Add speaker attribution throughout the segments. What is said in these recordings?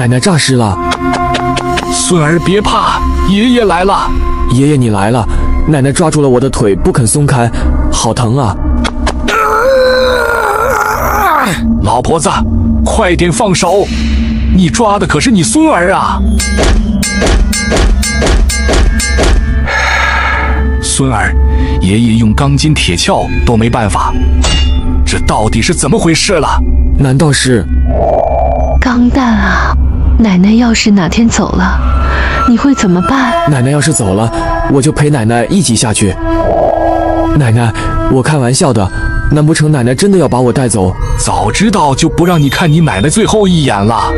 Speaker 1: 奶奶诈尸了。
Speaker 2: 孙儿别怕，爷爷来了。
Speaker 1: 爷爷你来了，奶奶抓住了我的腿不肯松开，好疼啊！
Speaker 2: 老婆子，快点放手！你抓的可是你孙儿啊！孙儿，爷爷用钢筋铁锹都没办法，这到底是怎么回事了？
Speaker 1: 难道是
Speaker 3: 钢蛋啊？奶奶要是哪天走了，你会怎么办？
Speaker 1: 奶奶要是走了，我就陪奶奶一起下去。奶奶，我开玩笑的，难不成奶奶真的要把我带走？
Speaker 2: 早知道就不让你看你奶奶最后一眼了，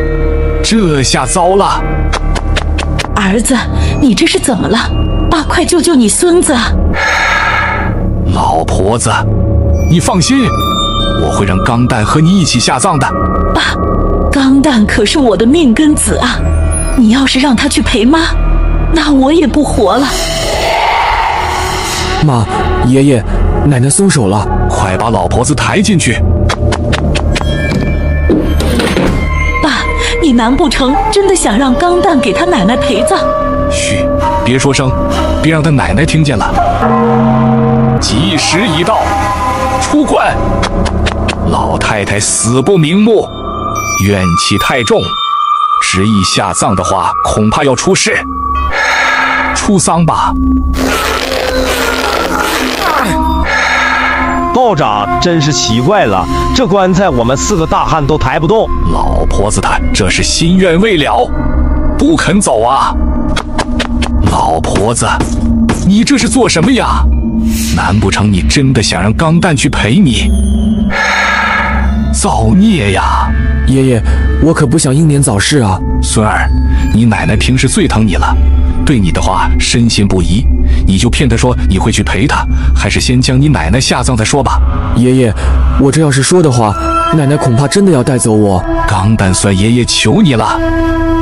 Speaker 2: 这下糟了！
Speaker 4: 儿子，你这是怎么了？爸，快救救你孙子！
Speaker 2: 老婆子，你放心，我会让钢蛋和你一起下葬的。
Speaker 4: 爸，钢蛋可是我的命根子啊！你要是让他去陪妈，那我也不活了。
Speaker 1: 妈，爷爷，奶奶松手了，
Speaker 2: 快把老婆子抬进去！
Speaker 4: 爸，你难不成真的想让钢蛋给他奶奶陪葬？
Speaker 2: 嘘，别说声，别让他奶奶听见了。吉时已到，出关！老太太死不瞑目，怨气太重，执意下葬的话，恐怕要出事。出丧吧！
Speaker 5: 道长真是奇怪了，这棺材我们四个大汉都抬不动。
Speaker 2: 老婆子她这是心愿未了，不肯走啊！老婆子，你这是做什么呀？难不成你真的想让钢蛋去陪你？造孽呀！
Speaker 1: 爷爷，我可不想英年早逝啊！
Speaker 2: 孙儿，你奶奶平时最疼你了，对你的话深信不疑，你就骗她说你会去陪她，还是先将你奶奶下葬再说吧。
Speaker 1: 爷爷，我这要是说的话，奶奶恐怕真的要带走我。
Speaker 2: 钢蛋算爷爷求你了，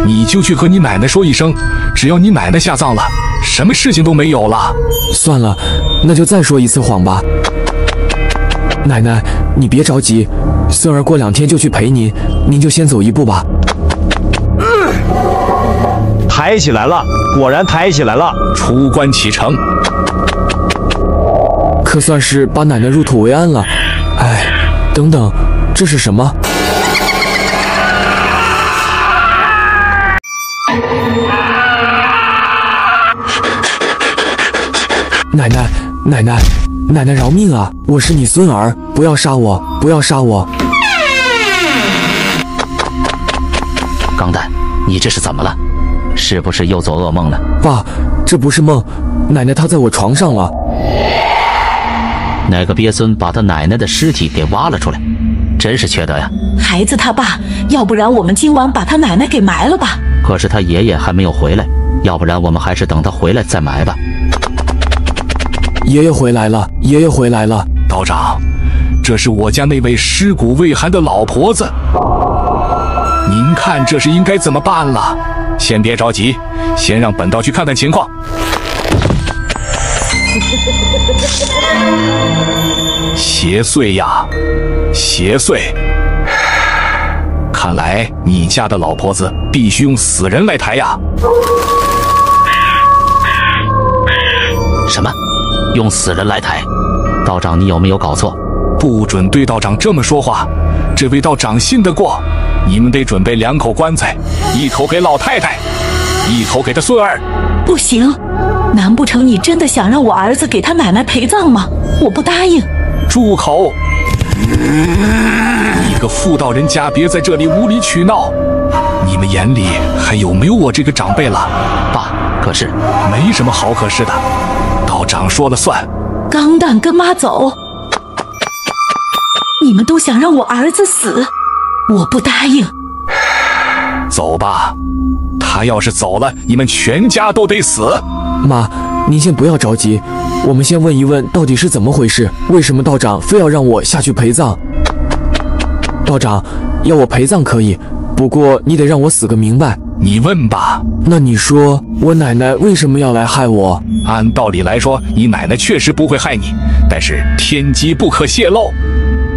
Speaker 2: 你就去和你奶奶说一声，只要你奶奶下葬了，什么事情都没有了。
Speaker 1: 算了，那就再说一次谎吧。奶奶，你别着急，孙儿过两天就去陪您，您就先走一步吧。
Speaker 5: 抬起来了，果然抬起来了。
Speaker 2: 出关启程，
Speaker 1: 可算是把奶奶入土为安了。哎，等等，这是什么？奶奶，奶奶，奶奶饶命啊！我是你孙儿，不要杀我，不要杀我！
Speaker 6: 钢蛋，你这是怎么了？是不是又做噩梦了？
Speaker 1: 爸，这不是梦，奶奶她在我床上了。
Speaker 6: 哪个鳖孙把他奶奶的尸体给挖了出来？真是缺德呀！
Speaker 4: 孩子他爸，要不然我们今晚把他奶奶给埋了吧？
Speaker 6: 可是他爷爷还没有回来，要不然我们还是等他回来再埋吧。
Speaker 1: 爷爷回来了，爷爷回来了。
Speaker 2: 道长，这是我家那位尸骨未寒的老婆子，您看这是应该怎么办了？先别着急，先让本道去看看情况。邪祟呀，邪祟！看来你家的老婆子必须用死人来抬呀。
Speaker 6: 什么？用死人来抬？道长，你有没有搞错？
Speaker 2: 不准对道长这么说话，这位道长信得过。你们得准备两口棺材，一口给老太太，一口给他孙儿。
Speaker 4: 不行，难不成你真的想让我儿子给他奶奶陪葬吗？我不答应。
Speaker 2: 住口！你个妇道人家，别在这里无理取闹。你们眼里还有没有我这个长辈了？
Speaker 6: 爸，可是
Speaker 2: 没什么好可是的，道长说了算。
Speaker 4: 钢蛋跟妈走，你们都想让我儿子死，我不答应。
Speaker 2: 走吧，他要是走了，你们全家都得死。
Speaker 1: 妈，您先不要着急，我们先问一问到底是怎么回事？为什么道长非要让我下去陪葬？道长，要我陪葬可以，不过你得让我死个明白。
Speaker 2: 你问吧。
Speaker 1: 那你说我奶奶为什么要来害我？
Speaker 2: 按道理来说，你奶奶确实不会害你，但是天机不可泄露。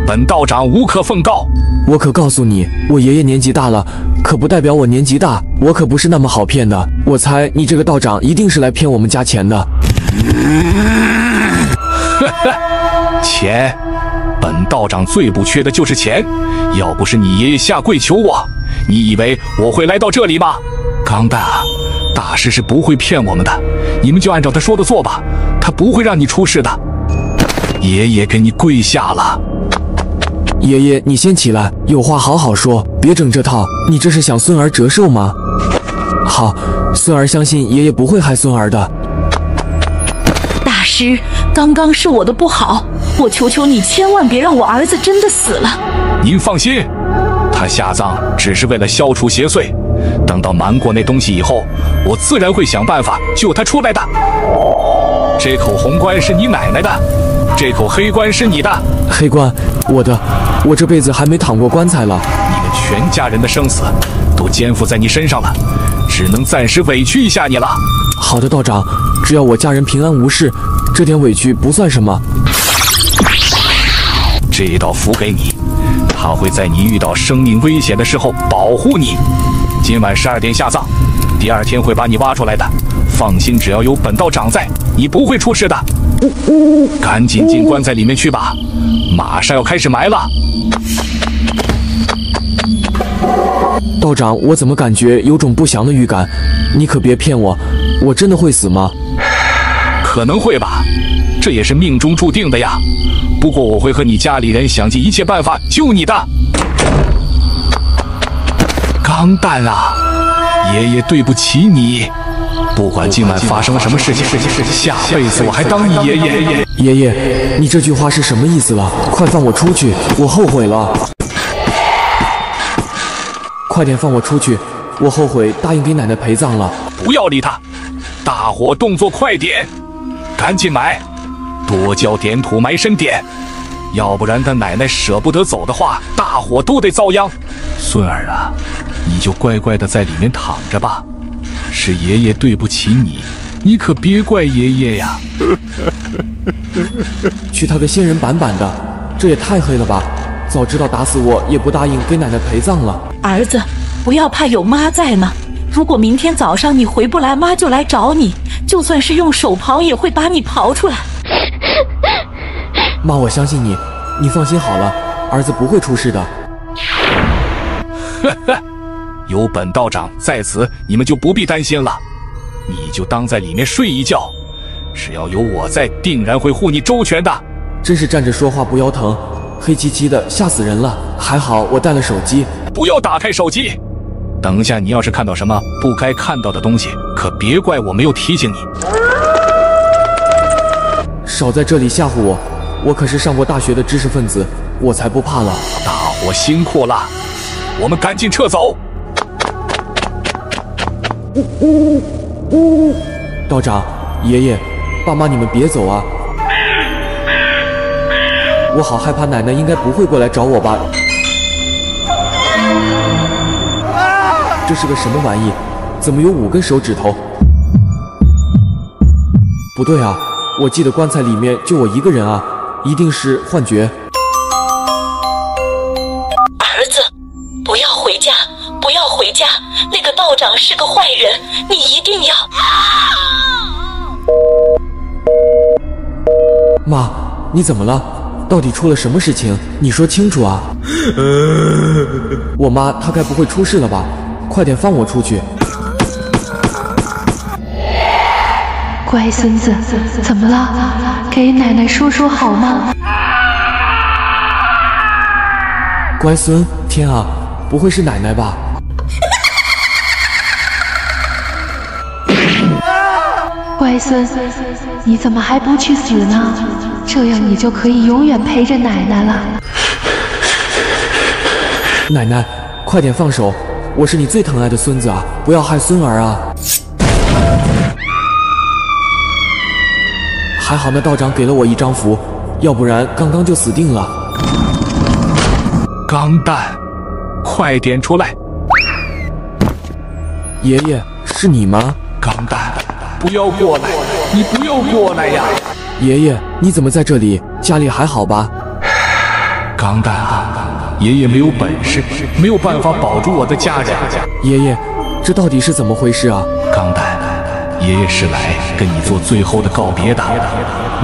Speaker 2: 本道长无可奉告。
Speaker 1: 我可告诉你，我爷爷年纪大了，可不代表我年纪大，我可不是那么好骗的。我猜你这个道长一定是来骗我们家钱的。
Speaker 2: 钱，本道长最不缺的就是钱。要不是你爷爷下跪求我，你以为我会来到这里吗？钢蛋啊，大师是不会骗我们的，你们就按照他说的做吧，他不会让你出事的。爷爷给你跪下了。
Speaker 1: 爷爷，你先起来，有话好好说，别整这套。你这是想孙儿折寿吗？好，孙儿相信爷爷不会害孙儿的。
Speaker 4: 大师，刚刚是我的不好，我求求你千万别让我儿子真的死了。
Speaker 2: 您放心，他下葬只是为了消除邪祟，等到瞒过那东西以后，我自然会想办法救他出来的。这口红棺是你奶奶的，这口黑棺是你的。
Speaker 1: 黑棺，我的，我这辈子还没躺过棺材了。
Speaker 2: 你们全家人的生死都肩负在你身上了，只能暂时委屈一下你了。
Speaker 1: 好的，道长，只要我家人平安无事，这点委屈不算什么。
Speaker 2: 这道符给你，他会在你遇到生命危险的时候保护你。今晚十二点下葬，第二天会把你挖出来的。放心，只要有本道长在，你不会出事的。赶紧进棺材里面去吧，马上要开始埋了。
Speaker 1: 道长，我怎么感觉有种不祥的预感？你可别骗我，我真的会死吗？
Speaker 2: 可能会吧，这也是命中注定的呀。不过我会和你家里人想尽一切办法救你的。钢蛋啊，爷爷对不起你。不管今晚发生了什么事情，下辈子我还当你爷爷。
Speaker 1: 爷爷，你这句话是什么意思了？快放我出去，我后悔了。快点放我出去，我后悔答应给奶奶陪葬了。
Speaker 2: 不要理他，大伙动作快点，赶紧埋，多浇点土埋深点，要不然他奶奶舍不得走的话，大伙都得遭殃。孙儿啊，你就乖乖的在里面躺着吧。是爷爷对不起你，你可别怪爷爷呀！
Speaker 1: 去他个仙人板板的，这也太黑了吧！早知道打死我也不答应给奶奶陪葬了。
Speaker 4: 儿子，不要怕，有妈在呢。如果明天早上你回不来，妈就来找你，就算是用手刨也会把你刨出来。
Speaker 1: 妈，我相信你，你放心好了，儿子不会出事的。
Speaker 2: 呵呵。有本道长在此，你们就不必担心了。你就当在里面睡一觉，只要有我在，定然会护你周全的。
Speaker 1: 真是站着说话不腰疼，黑漆漆的，吓死人了。还好我带了手机，
Speaker 2: 不要打开手机。等下你要是看到什么不该看到的东西，可别怪我没有提醒你。
Speaker 1: 少在这里吓唬我，我可是上过大学的知识分子，我才不怕了。
Speaker 2: 大伙辛苦了，我们赶紧撤走。
Speaker 1: 道长，爷爷，爸妈，你们别走啊！我好害怕，奶奶应该不会过来找我吧？这是个什么玩意？怎么有五根手指头？不对啊，我记得棺材里面就我一个人啊，一定是幻觉。
Speaker 4: 儿子，不要回家，不要回家。那个道长是个坏人，你一定要。
Speaker 1: 妈，你怎么了？到底出了什么事情？你说清楚啊！我妈她该不会出事了吧？快点放我出去！
Speaker 3: 乖孙子，怎么了？给奶奶说说好吗？
Speaker 1: 乖孙，天啊，不会是奶奶吧？
Speaker 3: 乖孙，你怎么还不去死呢？这样你就可以永远陪着奶奶了。
Speaker 1: 奶奶，快点放手！我是你最疼爱的孙子啊，不要害孙儿啊！还好那道长给了我一张符，要不然刚刚就死定了。
Speaker 2: 钢蛋，快点出来！
Speaker 1: 爷爷，是你吗？
Speaker 2: 钢蛋。不要过来！你不要过来呀！
Speaker 1: 爷爷，你怎么在这里？家里还好吧？
Speaker 2: 钢蛋啊，爷爷没有本事，没有办法保住我的家人。
Speaker 1: 爷爷，这到底是怎么回事啊？
Speaker 2: 钢蛋，爷爷是来跟你做最后的告别的，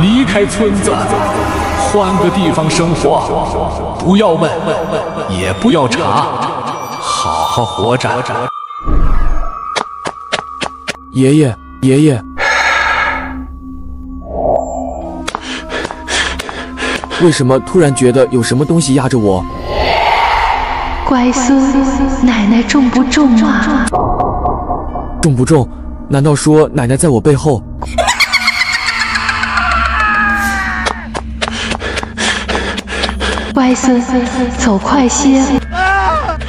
Speaker 2: 离开村子，换个地方生活，不要问，也不要查，好好活着。
Speaker 1: 爷爷，爷爷，为什么突然觉得有什么东西压着我？
Speaker 3: 乖孙，奶奶重不重啊？
Speaker 1: 重不重？难道说奶奶在我背后？
Speaker 3: 乖孙，走快些！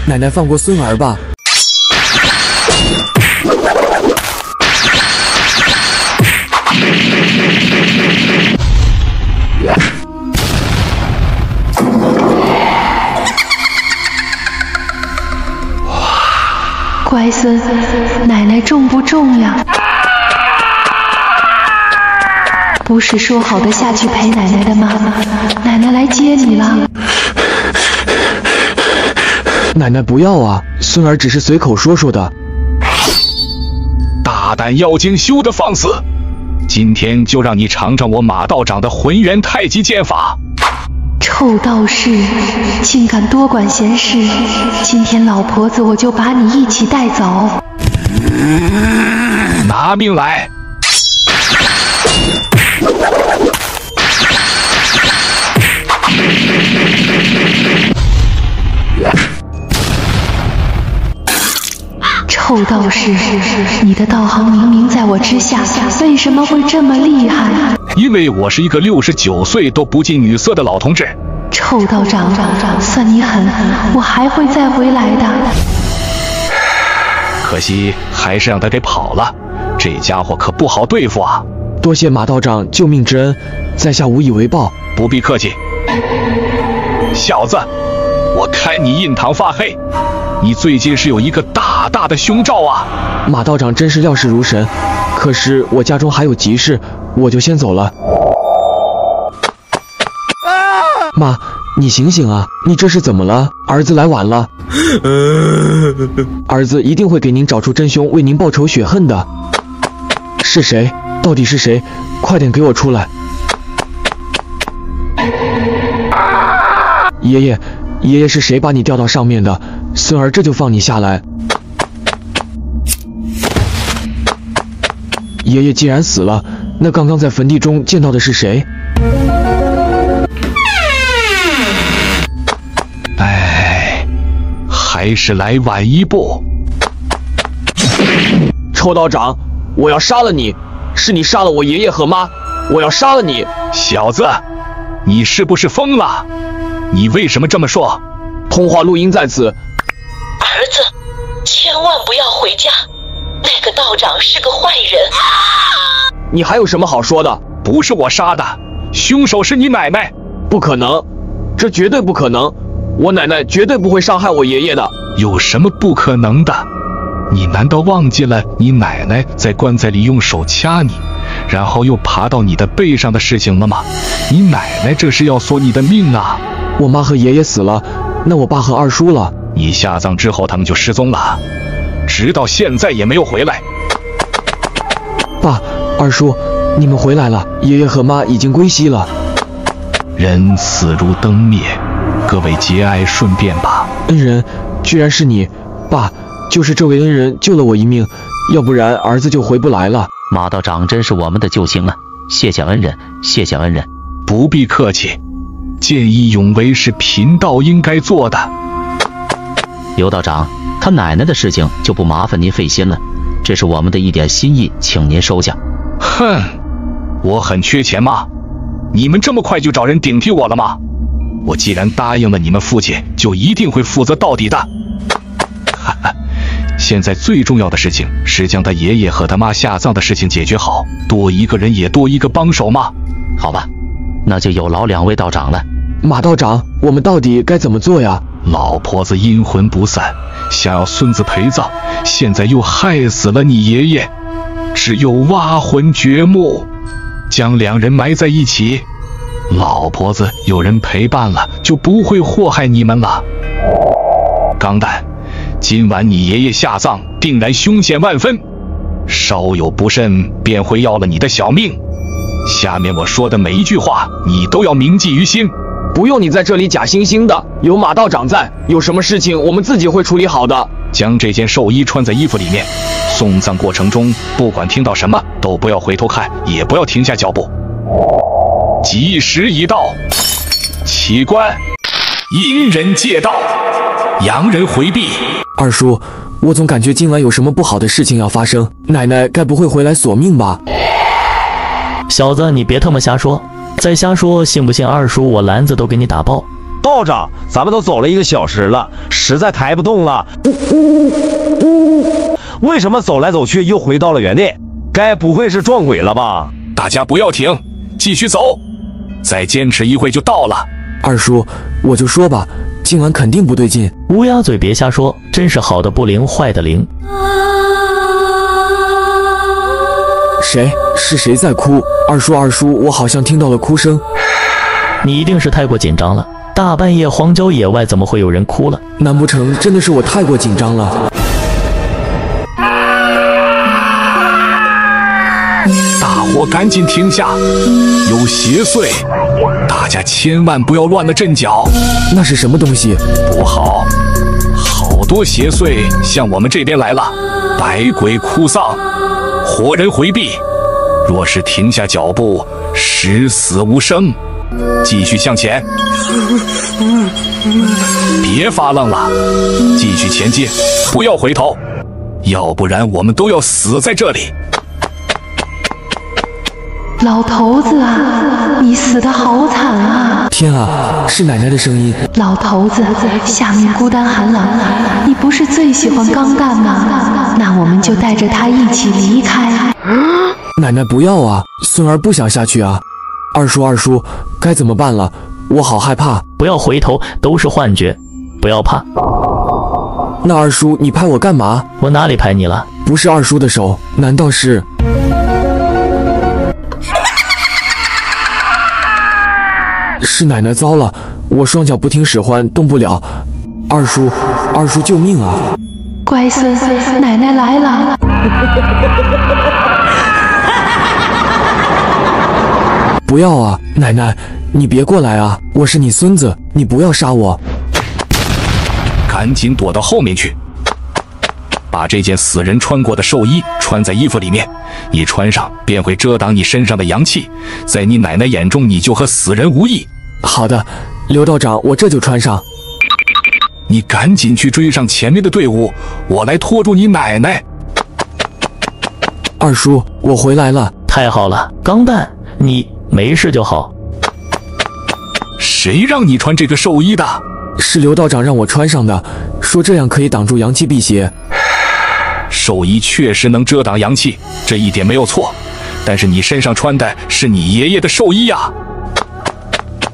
Speaker 1: 奶奶放过孙儿吧。
Speaker 3: 乖孙，奶奶重不重呀？不是说好的下去陪奶奶的吗？奶奶来接你了。
Speaker 1: 奶奶不要啊，孙儿只是随口说说的。
Speaker 2: 大胆妖精，休得放肆！今天就让你尝尝我马道长的浑元太极剑法。
Speaker 3: 臭道士，竟敢多管闲事！今天老婆子我就把你一起带走。
Speaker 2: 拿命来！
Speaker 3: 道士，你的道行明明在我之下，为什么会这么厉害？
Speaker 2: 因为我是一个六十九岁都不近女色的老同志。
Speaker 3: 臭道长，算你狠，我还会再回来的。
Speaker 2: 可惜还是让他给跑了，这家伙可不好对付啊！
Speaker 1: 多谢马道长救命之恩，在下无以为报。
Speaker 2: 不必客气，小子，我看你印堂发黑，你最近是有一个大大的凶兆啊！
Speaker 1: 马道长真是料事如神，可是我家中还有急事，我就先走了。妈，你醒醒啊！你这是怎么了？儿子来晚了。儿子一定会给您找出真凶，为您报仇雪恨的。是谁？到底是谁？快点给我出来！爷爷，爷爷是谁把你吊到上面的？孙儿这就放你下来。爷爷既然死了，那刚刚在坟地中见到的是谁？
Speaker 2: 哎，还是来晚一步。
Speaker 1: 臭道长，我要杀了你！是你杀了我爷爷和妈，我要杀了你！
Speaker 2: 小子，你是不是疯了？你为什么这么说？
Speaker 1: 通话录音在此。
Speaker 4: 儿子，千万不要回家，那个道长是个坏人。
Speaker 1: 你还有什么好说的？
Speaker 2: 不是我杀的，凶手是你奶奶。
Speaker 1: 不可能，这绝对不可能！我奶奶绝对不会伤害我爷爷的。
Speaker 2: 有什么不可能的？你难道忘记了你奶奶在棺材里用手掐你，然后又爬到你的背上的事情了吗？你奶奶这是要索你的命啊！
Speaker 1: 我妈和爷爷死了，那我爸和二叔了。
Speaker 2: 你下葬之后，他们就失踪了，直到现在也没有回来。
Speaker 1: 爸，二叔，你们回来了，爷爷和妈已经归西了。
Speaker 2: 人死如灯灭，各位节哀顺变吧。
Speaker 1: 恩人，居然是你，爸，就是这位恩人救了我一命，要不然儿子就回不来了。
Speaker 6: 马道长真是我们的救星啊！谢谢恩人，谢谢恩人。
Speaker 2: 不必客气，见义勇为是贫道应该做的。
Speaker 6: 刘道长，他奶奶的事情就不麻烦您费心了，这是我们的一点心意，请您收下。
Speaker 2: 哼，我很缺钱吗？你们这么快就找人顶替我了吗？我既然答应了你们父亲，就一定会负责到底的。哈哈，现在最重要的事情是将他爷爷和他妈下葬的事情解决好，多一个人也多一个帮手嘛。
Speaker 6: 好吧，那就有劳两位道长了。
Speaker 1: 马道长，我们到底该怎么做呀？
Speaker 2: 老婆子阴魂不散，想要孙子陪葬，现在又害死了你爷爷，只有挖魂掘墓，将两人埋在一起，老婆子有人陪伴了，就不会祸害你们了。钢蛋，今晚你爷爷下葬，定然凶险万分，稍有不慎便会要了你的小命。下面我说的每一句话，你都要铭记于心。
Speaker 1: 不用你在这里假惺惺的，有马道长在，有什么事情我们自己会处理好的。
Speaker 2: 将这件寿衣穿在衣服里面，送葬过程中，不管听到什么，都不要回头看，也不要停下脚步。吉时已到，起棺，阴人借道，阳人回避。
Speaker 1: 二叔，我总感觉今晚有什么不好的事情要发生，奶奶该不会回来索命吧？
Speaker 7: 小子，你别他妈瞎说，再瞎说，信不信二叔我篮子都给你打爆？
Speaker 5: 道长，咱们都走了一个小时了，实在抬不动了。为什么走来走去又回到了原地？该不会是撞鬼了吧？
Speaker 2: 大家不要停，继续走，再坚持一会就到了。
Speaker 1: 二叔，我就说吧，今晚肯定不对劲。
Speaker 7: 乌鸦嘴，别瞎说，真是好的不灵，坏的灵。
Speaker 1: 谁？是谁在哭？二叔，二叔，我好像听到了哭声。
Speaker 7: 你一定是太过紧张了。大半夜荒郊野外，怎么会有人哭了？
Speaker 1: 难不成真的是我太过紧张了？
Speaker 2: 大伙赶紧停下，有邪祟，大家千万不要乱了阵脚。
Speaker 1: 那是什么东西？
Speaker 2: 不好，好多邪祟向我们这边来了，百鬼哭丧，活人回避。若是停下脚步，十死无生。继续向前，别发愣了，继续前进，不要回头，要不然我们都要死在这里。
Speaker 3: 老头子啊，你死的好惨啊！
Speaker 1: 天啊，是奶奶的声音。
Speaker 3: 老头子，下面孤单寒冷，你不是最喜欢钢蛋吗？那我们就带着他一起离开。
Speaker 1: 奶奶不要啊，孙儿不想下去啊。二叔，二叔，该怎么办了？我好害怕！
Speaker 7: 不要回头，都是幻觉，不要怕。
Speaker 1: 那二叔，你拍我干嘛？
Speaker 7: 我哪里拍你了？
Speaker 1: 不是二叔的手，难道是？是奶奶！糟了，我双脚不听使唤，动不了。二叔，二叔，救命啊！
Speaker 3: 乖孙，奶奶来了。
Speaker 1: 不要啊，奶奶，你别过来啊！我是你孙子，你不要杀我！
Speaker 2: 赶紧躲到后面去，把这件死人穿过的寿衣穿在衣服里面，你穿上便会遮挡你身上的阳气，在你奶奶眼中你就和死人无异。
Speaker 1: 好的，刘道长，我这就穿上。
Speaker 2: 你赶紧去追上前面的队伍，我来拖住你奶奶。
Speaker 1: 二叔，我回来了，
Speaker 7: 太好了，钢蛋，你。没事就好。
Speaker 2: 谁让你穿这个寿衣的？
Speaker 1: 是刘道长让我穿上的，说这样可以挡住阳气辟邪。
Speaker 2: 寿衣确实能遮挡阳气，这一点没有错。但是你身上穿的是你爷爷的寿衣呀。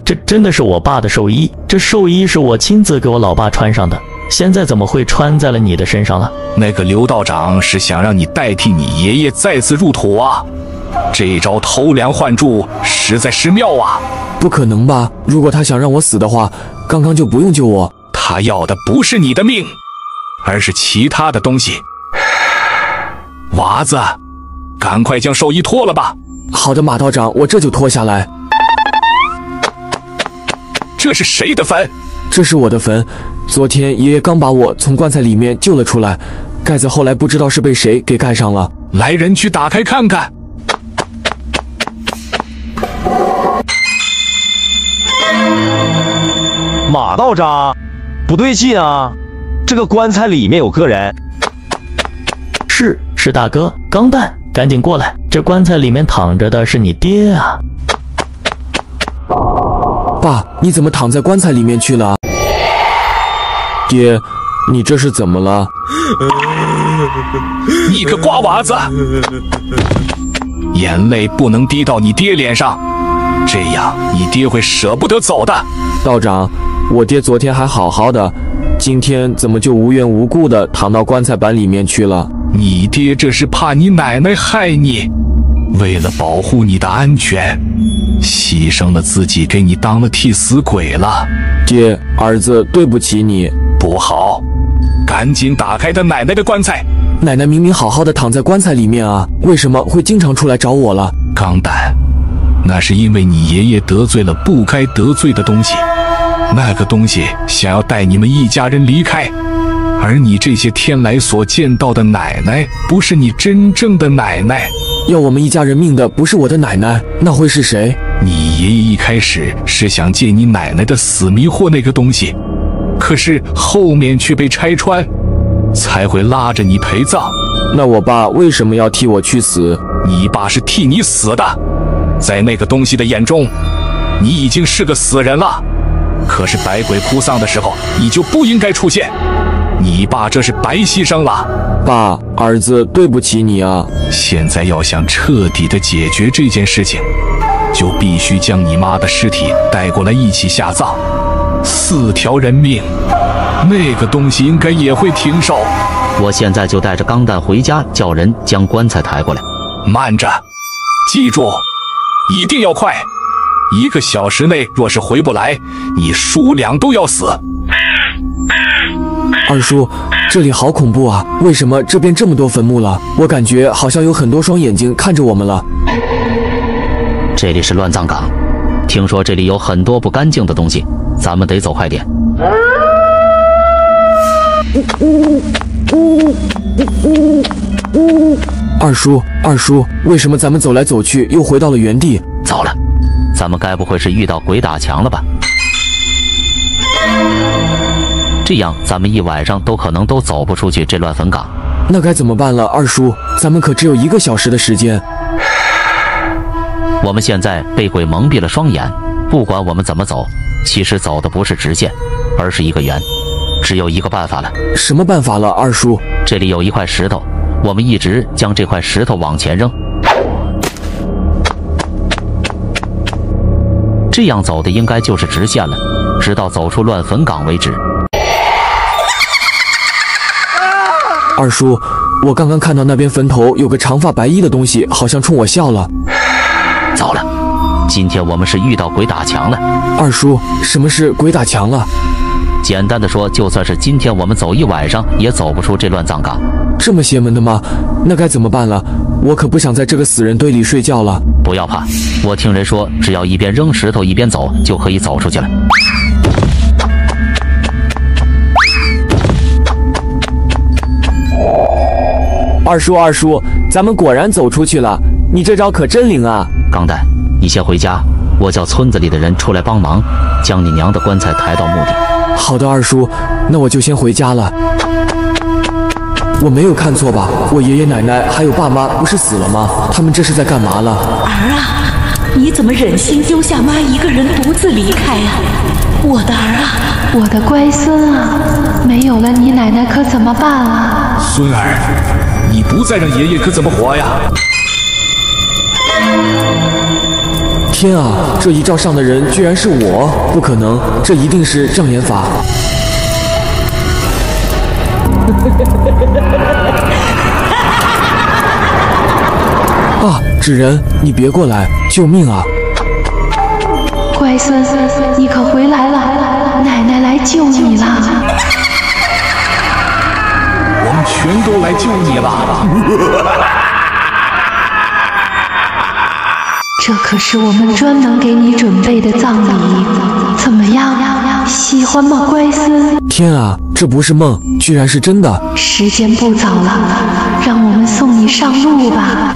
Speaker 7: 这真的是我爸的寿衣，这寿衣是我亲自给我老爸穿上的，现在怎么会穿在了你的身上了？
Speaker 2: 那个刘道长是想让你代替你爷爷再次入土啊。这招偷梁换柱实在是妙啊！
Speaker 1: 不可能吧？如果他想让我死的话，刚刚就不用救我。
Speaker 2: 他要的不是你的命，而是其他的东西。娃子，赶快将寿衣脱了吧！
Speaker 1: 好的，马道长，我这就脱下来。
Speaker 2: 这是谁的坟？
Speaker 1: 这是我的坟。昨天爷爷刚把我从棺材里面救了出来，盖子后来不知道是被谁给盖上了。
Speaker 2: 来人，去打开看看。
Speaker 5: 马道长，不对劲啊！这个棺材里面有个人。
Speaker 7: 是是大哥，钢蛋，赶紧过来！这棺材里面躺着的是你爹啊！
Speaker 1: 爸，你怎么躺在棺材里面去了？爹，你这是怎么了？
Speaker 2: 你个瓜娃子，眼泪不能滴到你爹脸上，这样你爹会舍不得走的。
Speaker 1: 道长。我爹昨天还好好的，今天怎么就无缘无故的躺到棺材板里面去了？
Speaker 2: 你爹这是怕你奶奶害你，为了保护你的安全，牺牲了自己给你当了替死鬼了。
Speaker 1: 爹，儿子对不起你。
Speaker 2: 不好，赶紧打开他奶奶的棺材。
Speaker 1: 奶奶明明好好的躺在棺材里面啊，为什么会经常出来找我了？
Speaker 2: 钢蛋，那是因为你爷爷得罪了不该得罪的东西，那个东西想要带你们一家人离开。而你这些天来所见到的奶奶，不是你真正的奶奶。
Speaker 1: 要我们一家人命的不是我的奶奶，那会是谁？
Speaker 2: 你爷爷一开始是想借你奶奶的死迷惑那个东西，可是后面却被拆穿，才会拉着你陪葬。
Speaker 1: 那我爸为什么要替我去死？
Speaker 2: 你爸是替你死的，在那个东西的眼中，你已经是个死人了。可是百鬼哭丧的时候，你就不应该出现。你爸这是白牺牲了，
Speaker 1: 爸，儿子对不起你啊！
Speaker 2: 现在要想彻底的解决这件事情，就必须将你妈的尸体带过来一起下葬。四条人命，那个东西应该也会停手。
Speaker 6: 我现在就带着钢蛋回家，叫人将棺材抬过来。
Speaker 2: 慢着，记住，一定要快！一个小时内若是回不来，你叔俩都要死。
Speaker 1: 二叔，这里好恐怖啊！为什么这边这么多坟墓了？我感觉好像有很多双眼睛看着我们了。
Speaker 6: 这里是乱葬岗，听说这里有很多不干净的东西，咱们得走快点。
Speaker 1: 二叔，二叔，为什么咱们走来走去又回到了原地？
Speaker 6: 糟了，咱们该不会是遇到鬼打墙了吧？这样，咱们一晚上都可能都走不出去这乱坟岗。
Speaker 1: 那该怎么办了，二叔？咱们可只有一个小时的时间。
Speaker 6: 我们现在被鬼蒙蔽了双眼，不管我们怎么走，其实走的不是直线，而是一个圆。只有一个办法了。
Speaker 1: 什么办法了，二叔？
Speaker 6: 这里有一块石头，我们一直将这块石头往前扔，这样走的应该就是直线了，直到走出乱坟岗为止。
Speaker 1: 二叔，我刚刚看到那边坟头有个长发白衣的东西，好像冲我笑了。
Speaker 6: 糟了，今天我们是遇到鬼打墙了。
Speaker 1: 二叔，什么是鬼打墙了？
Speaker 6: 简单的说，就算是今天我们走一晚上，也走不出这乱葬岗。
Speaker 1: 这么邪门的吗？那该怎么办了？我可不想在这个死人堆里睡觉了。
Speaker 6: 不要怕，我听人说，只要一边扔石头一边走，就可以走出去了。
Speaker 1: 二叔，二叔，咱们果然走出去了，你这招可真灵啊！
Speaker 6: 钢蛋，你先回家，我叫村子里的人出来帮忙，将你娘的棺材抬到墓地。
Speaker 1: 好的，二叔，那我就先回家了。我没有看错吧？我爷爷奶奶还有爸妈不是死了吗？他们这是在干嘛了？
Speaker 4: 儿啊，你怎么忍心丢下妈一个人独自离开啊？我的儿啊，
Speaker 3: 我的乖孙啊，没有了你奶奶可怎么办啊？
Speaker 2: 孙儿，你不再让爷爷可怎么活呀？
Speaker 1: 天啊，这遗照上的人居然是我！不可能，这一定是障眼法。啊！纸人，你别过来！救命啊！
Speaker 3: 乖孙，你可回来了，奶奶来救你了。
Speaker 2: 全都来救你了。
Speaker 3: 这可是我们专门给你准备的葬礼，怎么样？喜欢吗，乖孙？
Speaker 1: 天啊，这不是梦，居然是真的！
Speaker 3: 时间不早了，让我们送你上路吧。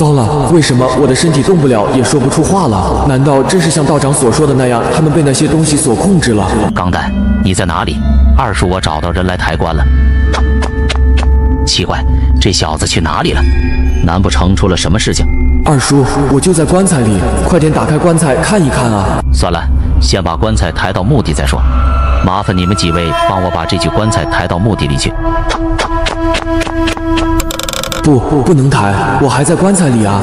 Speaker 1: 糟了，为什么我的身体动不了，也说不出话了？难道真是像道长所说的那样，他们被那些东西所控制了？
Speaker 6: 钢蛋，你在哪里？二叔，我找到人来抬棺了。奇怪，这小子去哪里了？难不成出了什么事情？
Speaker 1: 二叔，我就在棺材里，快点打开棺材看一看啊！
Speaker 6: 算了，先把棺材抬到墓地再说。麻烦你们几位帮我把这具棺材抬到墓地里去。
Speaker 1: 不，不能抬，我还在棺材里啊！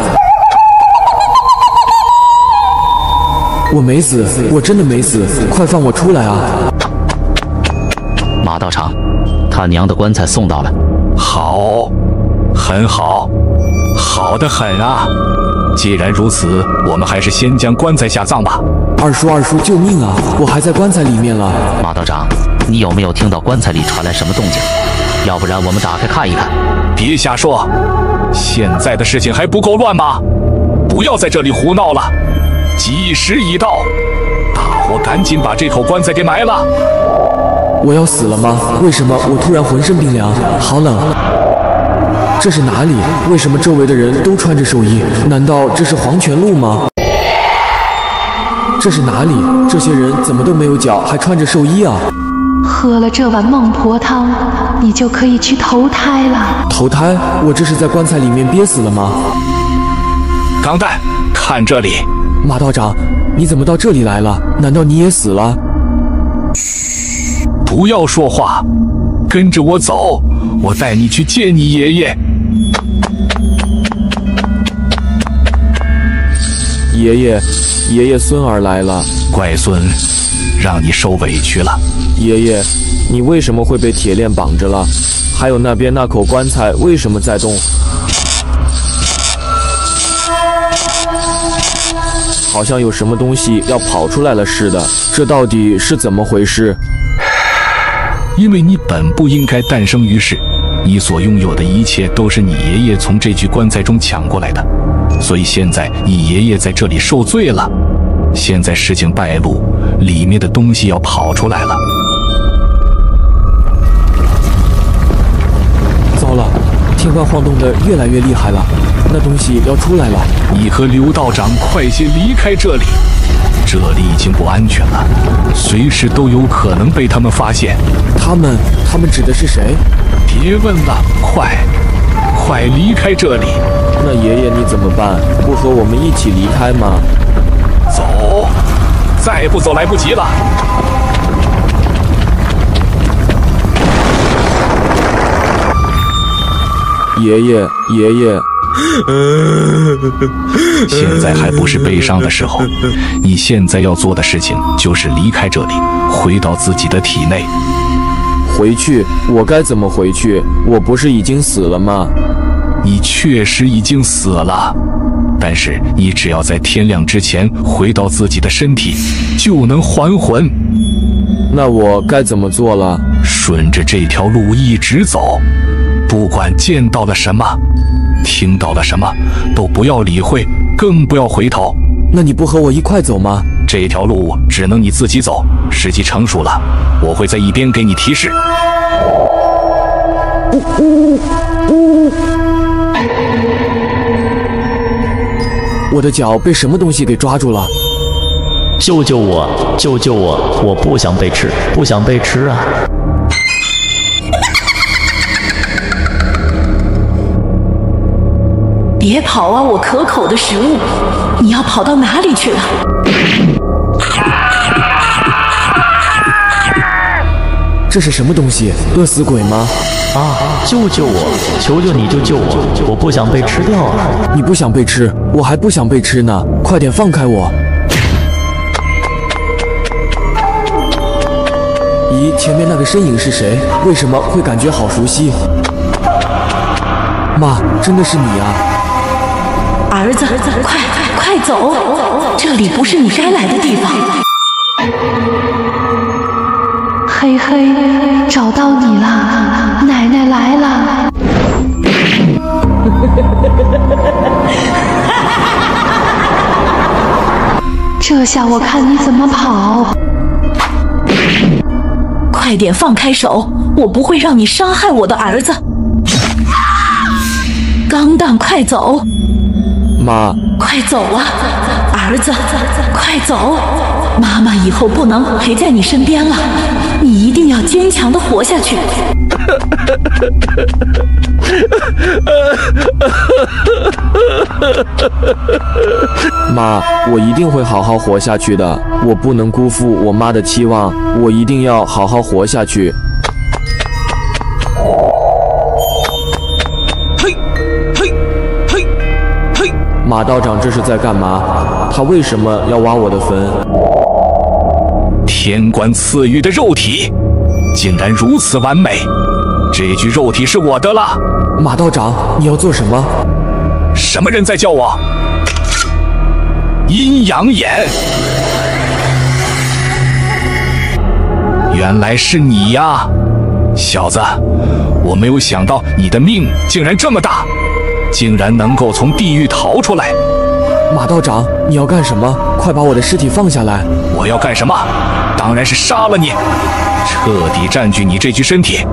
Speaker 1: 我没死，我真的没死，快放我出来啊！
Speaker 6: 马道长，他娘的棺材送到了，
Speaker 2: 好，很好，好的很啊！既然如此，我们还是先将棺材下葬吧。
Speaker 1: 二叔，二叔，救命啊！我还在棺材里面了。
Speaker 6: 马道长，你有没有听到棺材里传来什么动静？要不然我们打开看一看。
Speaker 2: 别瞎说，现在的事情还不够乱吗？不要在这里胡闹了。吉时已到，大伙赶紧把这口棺材给埋了。
Speaker 1: 我要死了吗？为什么我突然浑身冰凉？好冷！这是哪里？为什么周围的人都穿着寿衣？难道这是黄泉路吗？这是哪里？这些人怎么都没有脚，还穿着寿衣啊？
Speaker 3: 喝了这碗孟婆汤，你就可以去投胎了。
Speaker 1: 投胎？我这是在棺材里面憋死了吗？
Speaker 2: 钢蛋，看这里！
Speaker 1: 马道长，你怎么到这里来了？难道你也死了？
Speaker 2: 不要说话，跟着我走，我带你去见你爷爷。
Speaker 1: 爷爷，爷爷，孙儿来了。
Speaker 2: 乖孙，让你受委屈了。
Speaker 1: 爷爷，你为什么会被铁链绑着了？还有那边那口棺材为什么在动？好像有什么东西要跑出来了似的，这到底是怎么回事？
Speaker 2: 因为你本不应该诞生于世，你所拥有的一切都是你爷爷从这具棺材中抢过来的，所以现在你爷爷在这里受罪了。现在事情败露，里面的东西要跑出来了。
Speaker 1: 天官晃动的越来越厉害了，那东西要出来了。
Speaker 2: 你和刘道长快些离开这里，这里已经不安全了，随时都有可能被他们发现。
Speaker 1: 他们，他们指的是谁？
Speaker 2: 别问了，快，快离开这里！
Speaker 1: 那爷爷你怎么办？不和我们一起离开吗？
Speaker 2: 走，再不走来不及了。
Speaker 1: 爷爷，爷爷，
Speaker 2: 现在还不是悲伤的时候。你现在要做的事情就是离开这里，回到自己的体内。
Speaker 1: 回去？我该怎么回去？我不是已经死了吗？
Speaker 2: 你确实已经死了，但是你只要在天亮之前回到自己的身体，就能还魂。
Speaker 1: 那我该怎么做了？
Speaker 2: 顺着这条路一直走。不管见到了什么，听到了什么，都不要理会，更不要回头。
Speaker 1: 那你不和我一块走吗？
Speaker 2: 这条路只能你自己走。时机成熟了，我会在一边给你提示。
Speaker 1: 我的脚被什么东西给抓住了？
Speaker 7: 救救我！救救我！我不想被吃，不想被吃啊！
Speaker 4: 别跑啊！我可口的食物，你要跑到哪里去了？
Speaker 1: 这是什么东西？饿死鬼吗？
Speaker 7: 啊！救救我！求求你就救我！我不想被吃掉啊！
Speaker 1: 你不想被吃，我还不想被吃呢！快点放开我！咦，前面那个身影是谁？为什么会感觉好熟悉？妈，真的是你啊！
Speaker 4: 儿子，快快走！这里不是你该来的地方。
Speaker 3: 嘿嘿，找到你了，奶奶来了。这下我看你怎么跑！
Speaker 4: 快点放开手，我不会让你伤害我的儿子。钢蛋，快走！
Speaker 1: 妈，
Speaker 4: 快走啊，儿子，快走！妈妈以后不能陪在你身边了，你一定要坚强的活下去。
Speaker 1: 妈，我一定会好好活下去的，我不能辜负我妈的期望，我一定要好好活下去。马道长这是在干嘛？他为什么要挖我的坟？
Speaker 2: 天官赐予的肉体，竟然如此完美，这具肉体是我的了。
Speaker 1: 马道长，你要做什么？
Speaker 2: 什么人在叫我？阴阳眼，原来是你呀，小子！我没有想到你的命竟然这么大，竟然能够从地狱逃出来。
Speaker 1: 马道长，你要干什么？快把我的尸体放下来！
Speaker 2: 我要干什么？当然是杀了你，彻底占据你这具身体。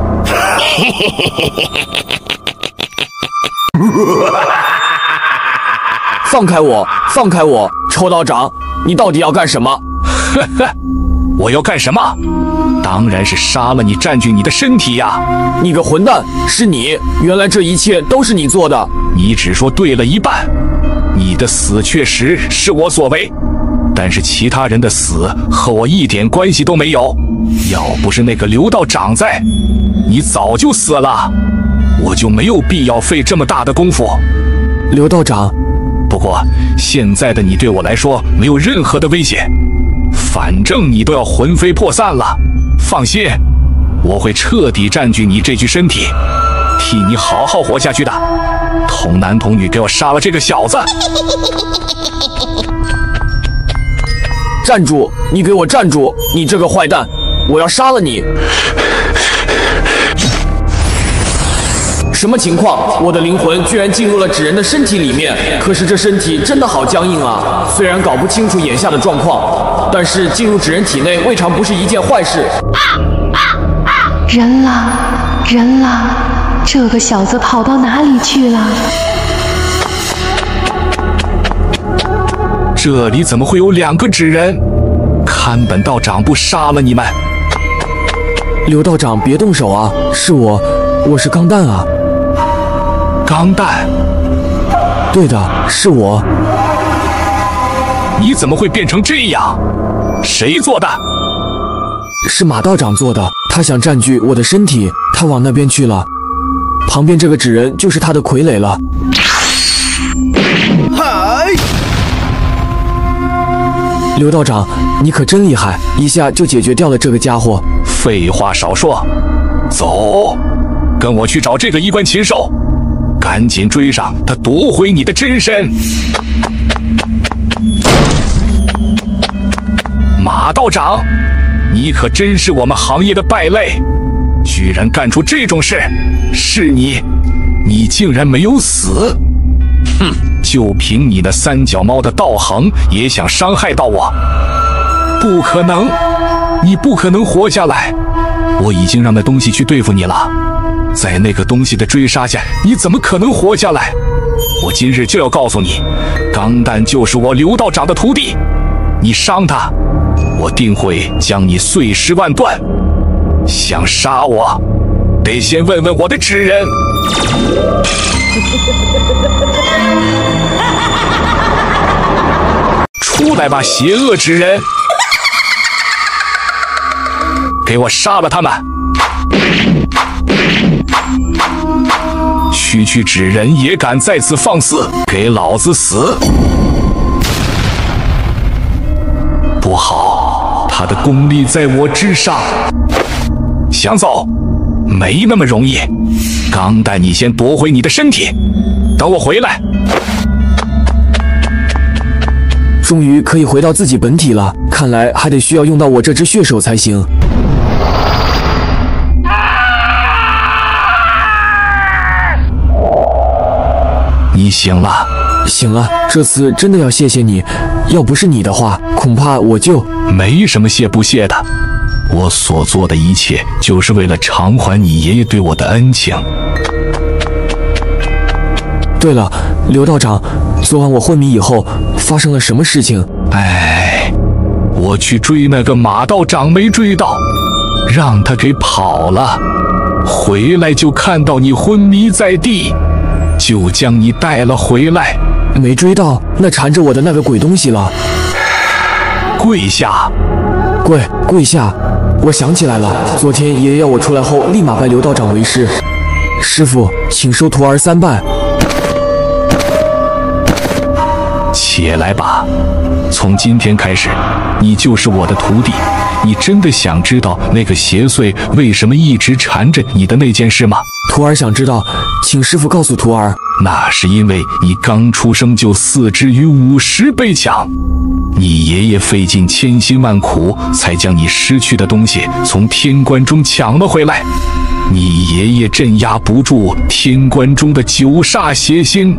Speaker 1: 放开我！放开我！臭道长，你到底要干什么？
Speaker 2: 我要干什么？当然是杀了你，占据你的身体呀！
Speaker 1: 你个混蛋，是你！原来这一切都是你做的！
Speaker 2: 你只说对了一半，你的死确实是我所为，但是其他人的死和我一点关系都没有。要不是那个刘道长在，你早就死了，我就没有必要费这么大的功夫。
Speaker 1: 刘道长，
Speaker 2: 不过现在的你对我来说没有任何的威胁，反正你都要魂飞魄散了。放心，我会彻底占据你这具身体，替你好好活下去的。童男童女，给我杀了这个小子！
Speaker 1: 站住！你给我站住！你这个坏蛋！我要杀了你！什么情况？我的灵魂居然进入了纸人的身体里面，可是这身体真的好僵硬啊！虽然搞不清楚眼下的状况，但是进入纸人体内未尝不是一件坏事。
Speaker 3: 人了，人了，这个小子跑到哪里去了？
Speaker 2: 这里怎么会有两个纸人？看本道长不杀了你们！
Speaker 1: 刘道长，别动手啊！是我，我是钢蛋啊！
Speaker 2: 钢蛋，
Speaker 1: 对的，是我。
Speaker 2: 你怎么会变成这样？谁做的？
Speaker 1: 是马道长做的。他想占据我的身体，他往那边去了。旁边这个纸人就是他的傀儡了。嗨！刘道长，你可真厉害，一下就解决掉了这个家伙。
Speaker 2: 废话少说，走，跟我去找这个衣冠禽兽。赶紧追上他，夺回你的真身！马道长，你可真是我们行业的败类，居然干出这种事！是你，你竟然没有死！哼，就凭你那三脚猫的道行，也想伤害到我？不可能，你不可能活下来！我已经让那东西去对付你了。在那个东西的追杀下，你怎么可能活下来？我今日就要告诉你，钢蛋就是我刘道长的徒弟，你伤他，我定会将你碎尸万段。想杀我，得先问问我的纸人。出来吧，邪恶纸人，给我杀了他们！区区纸人也敢在此放肆，给老子死！不好，他的功力在我之上，想走没那么容易。钢蛋，你先夺回你的身体，等我回来。
Speaker 1: 终于可以回到自己本体了，看来还得需要用到我这只血手才行。
Speaker 2: 你醒了，
Speaker 1: 醒了。这次真的要谢谢你，要不是你的话，恐怕我就
Speaker 2: 没什么谢不谢的。我所做的一切，就是为了偿还你爷爷对我的恩情。
Speaker 1: 对了，刘道长，昨晚我昏迷以后发生了什么事情？
Speaker 2: 哎，我去追那个马道长没追到，让他给跑了，回来就看到你昏迷在地。就将你带了回来，
Speaker 1: 没追到那缠着我的那个鬼东西了。
Speaker 2: 跪下，
Speaker 1: 跪跪下！我想起来了，昨天爷爷要我出来后立马拜刘道长为师。师傅，请收徒儿三拜。
Speaker 2: 起来吧，从今天开始，你就是我的徒弟，你真的想知道那个邪祟为什么一直缠着你的那件事吗？
Speaker 1: 徒儿想知道，请师傅告诉徒儿。
Speaker 2: 那是因为你刚出生就四肢与五十被抢，你爷爷费尽千辛万苦才将你失去的东西从天关中抢了回来。你爷爷镇压不住天关中的九煞邪星，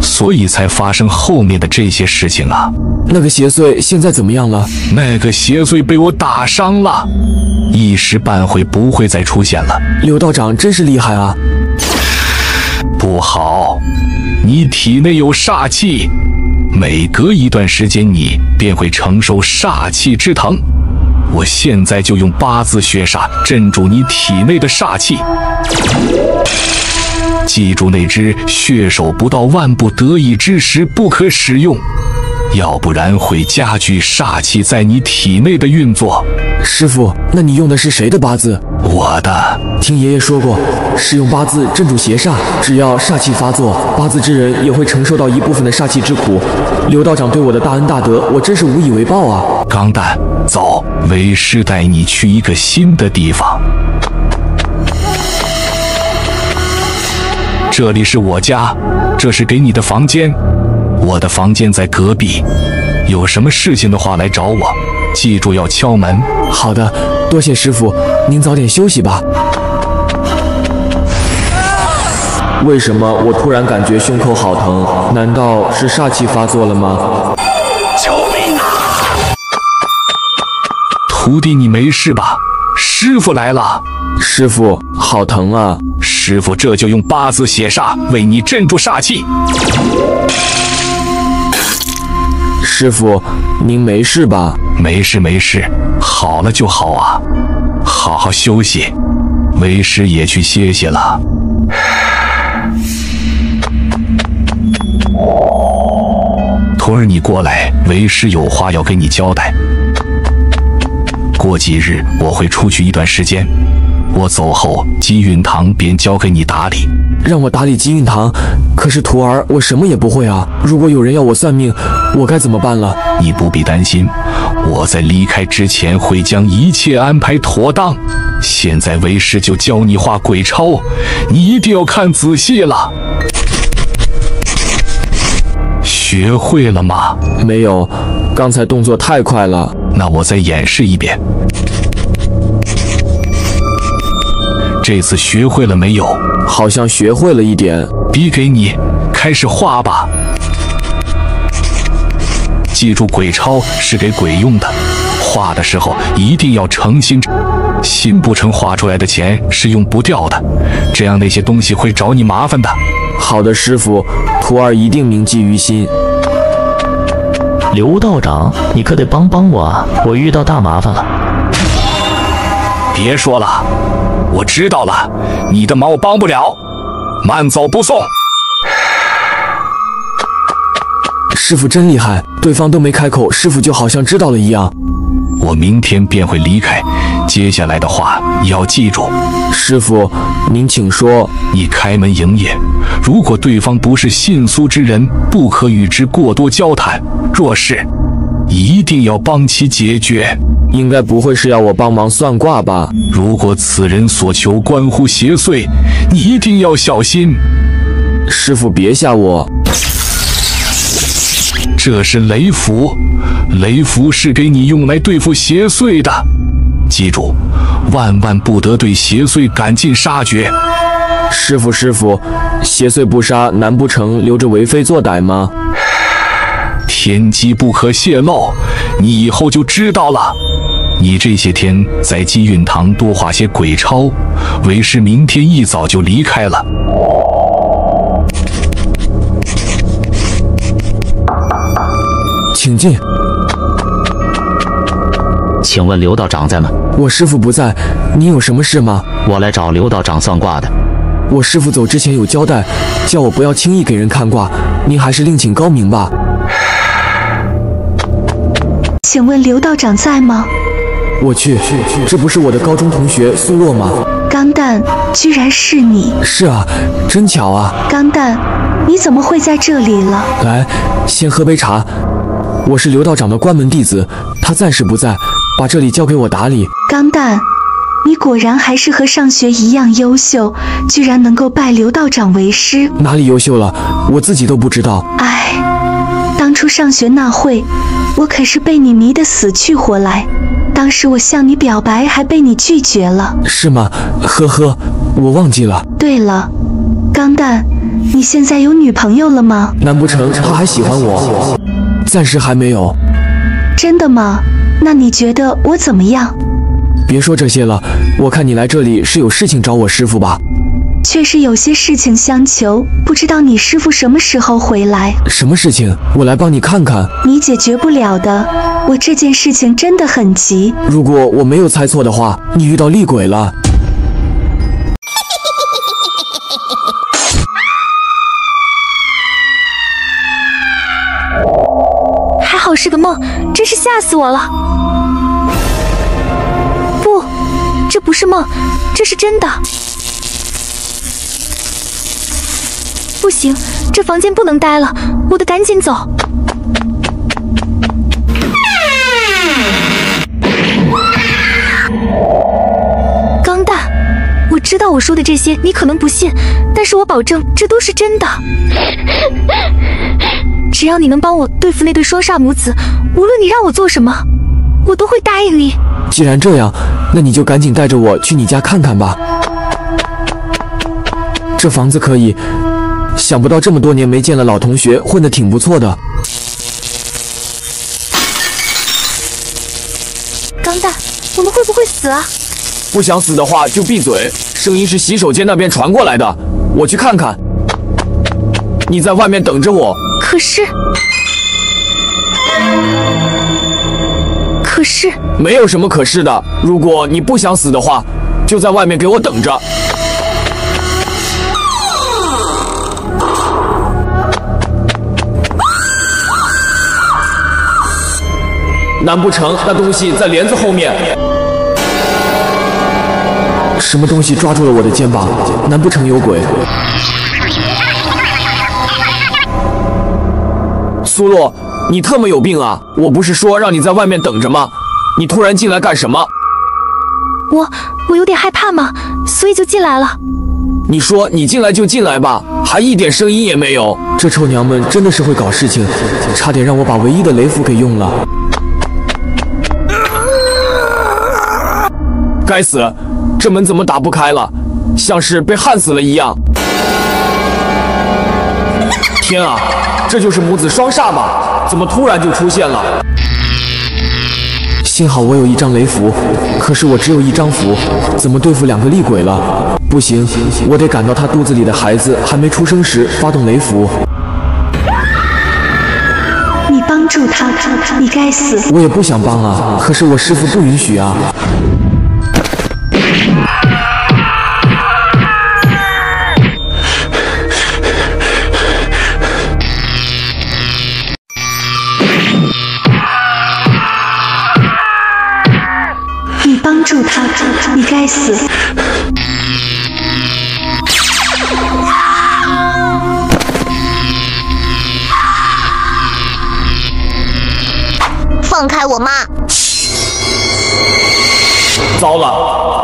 Speaker 2: 所以才发生后面的这些事情啊。
Speaker 1: 那个邪祟现在怎么样了？
Speaker 2: 那个邪祟被我打伤了，一时半会不会再出现了。
Speaker 1: 刘道长真是厉害啊！
Speaker 2: 不好，你体内有煞气，每隔一段时间你便会承受煞气之疼。我现在就用八字血煞镇住你体内的煞气，记住那只血手不到万不得已之时不可使用，要不然会加剧煞气在你体内的运作。
Speaker 1: 师傅，那你用的是谁的八字？
Speaker 2: 我的。
Speaker 1: 听爷爷说过，使用八字镇住邪煞，只要煞气发作，八字之人也会承受到一部分的煞气之苦。刘道长对我的大恩大德，我真是无以为报啊！
Speaker 2: 钢蛋，走，为师带你去一个新的地方。这里是我家，这是给你的房间，我的房间在隔壁。有什么事情的话来找我，记住要敲门。
Speaker 1: 好的，多谢师傅，您早点休息吧。为什么我突然感觉胸口好疼？难道是煞气发作了吗？
Speaker 2: 救命啊！徒弟，你没事吧？师傅来了。
Speaker 1: 师傅，好疼啊！
Speaker 2: 师傅这就用八字血煞为你镇住煞气。
Speaker 1: 师傅，您没事吧？
Speaker 2: 没事没事，好了就好啊。好好休息，为师也去歇歇了。徒儿，你过来，为师有话要跟你交代。过几日我会出去一段时间，我走后金运堂便交给你打理。
Speaker 1: 让我打理金运堂？可是徒儿，我什么也不会啊！如果有人要我算命，我该怎么办了？
Speaker 2: 你不必担心，我在离开之前会将一切安排妥当。现在为师就教你画鬼钞，你一定要看仔细了。学会了吗？
Speaker 1: 没有，刚才动作太快了。
Speaker 2: 那我再演示一遍。这次学会了没有？
Speaker 1: 好像学会了一点。
Speaker 2: 笔给你，开始画吧。记住，鬼钞是给鬼用的，画的时候一定要诚心，心不诚，画出来的钱是用不掉的，这样那些东西会找你麻烦的。
Speaker 1: 好的，师傅，徒儿一定铭记于心。
Speaker 7: 刘道长，你可得帮帮我啊！我遇到大麻烦了。
Speaker 2: 别说了，我知道了，你的忙我帮不了，慢走不送。
Speaker 1: 师傅真厉害，对方都没开口，师傅就好像知道了一样。
Speaker 2: 我明天便会离开，接下来的话你要记住。
Speaker 1: 师傅，您请说。
Speaker 2: 你开门营业，如果对方不是信苏之人，不可与之过多交谈；若是，一定要帮其解决。
Speaker 1: 应该不会是要我帮忙算卦吧？
Speaker 2: 如果此人所求关乎邪祟，你一定要小心。
Speaker 1: 师傅别吓我。
Speaker 2: 这是雷符，雷符是给你用来对付邪祟的。记住，万万不得对邪祟赶尽杀绝。
Speaker 1: 师傅，师傅，邪祟不杀，难不成留着为非作歹吗？
Speaker 2: 天机不可泄露，你以后就知道了。你这些天在积运堂多画些鬼钞，为师明天一早就离开了。
Speaker 1: 请进。
Speaker 6: 请问刘道长在吗？
Speaker 1: 我师傅不在，您有什么事吗？
Speaker 6: 我来找刘道长算卦的。
Speaker 1: 我师傅走之前有交代，叫我不要轻易给人看卦，您还是另请高明吧。
Speaker 3: 请问刘道长在吗？
Speaker 1: 我去，这不是我的高中同学苏洛吗？
Speaker 3: 钢蛋，居然是你！
Speaker 1: 是啊，真巧啊！
Speaker 3: 钢蛋，你怎么会在这里了？
Speaker 1: 来，先喝杯茶。我是刘道长的关门弟子，他暂时不在，把这里交给我打理。
Speaker 3: 钢蛋，你果然还是和上学一样优秀，居然能够拜刘道长为师。
Speaker 1: 哪里优秀了？我自己都不知道。
Speaker 3: 唉，当初上学那会，我可是被你迷得死去活来。当时我向你表白，还被你拒绝了。
Speaker 1: 是吗？呵呵，我忘记了。
Speaker 3: 对了，钢蛋，你现在有女朋友了吗？
Speaker 1: 难不成他还喜欢我？暂时还没有。
Speaker 3: 真的吗？那你觉得我怎么样？
Speaker 1: 别说这些了，我看你来这里是有事情找我师傅吧？
Speaker 3: 确实有些事情相求，不知道你师傅什么时候回来？
Speaker 1: 什么事情？我来帮你看看。
Speaker 3: 你解决不了的，我这件事情真的很急。
Speaker 1: 如果我没有猜错的话，你遇到厉鬼了。
Speaker 8: 还好是个梦，真是吓死我了。不，这不是梦，这是真的。不行，这房间不能待了，我得赶紧走。钢蛋，我知道我说的这些你可能不信，但是我保证这都是真的。只要你能帮我对付那对双煞母子，无论你让我做什么，我都会答应你。
Speaker 1: 既然这样，那你就赶紧带着我去你家看看吧。这房子可以，想不到这么多年没见了，老同学混得挺不错的。
Speaker 8: 钢蛋，我们会不会死啊？
Speaker 1: 不想死的话就闭嘴。声音是洗手间那边传过来的，我去看看。你在外面等着我。
Speaker 8: 可是，可是，
Speaker 1: 没有什么可是的。如果你不想死的话，就在外面给我等着。难不成那东西在帘子后面？什么东西抓住了我的肩膀？难不成有鬼？苏洛，你特么有病啊！我不是说让你在外面等着吗？你突然进来干什么？
Speaker 8: 我我有点害怕嘛，所以就进来了。
Speaker 1: 你说你进来就进来吧，还一点声音也没有。这臭娘们真的是会搞事情，差点让我把唯一的雷符给用了。该死，这门怎么打不开了？像是被焊死了一样。天啊，这就是母子双煞吗？怎么突然就出现了？幸好我有一张雷符，可是我只有一张符，怎么对付两个厉鬼了？不行，我得赶到他肚子里的孩子还没出生时发动雷符。
Speaker 3: 你帮助他，你该死！
Speaker 1: 我也不想帮啊，可是我师傅不允许啊。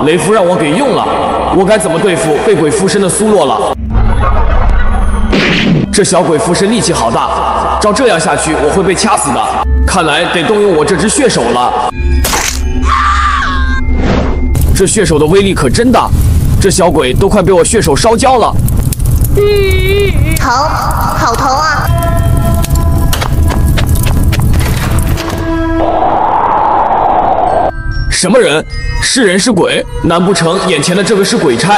Speaker 1: 雷符让我给用了，我该怎么对付被鬼附身的苏洛了？这小鬼附身力气好大，照这样下去我会被掐死的。看来得动用我这只血手了。这血手的威力可真大，这小鬼都快被我血手烧焦了。
Speaker 9: 疼，好疼啊！
Speaker 1: 什么人？是人是鬼？难不成眼前的这个是鬼差？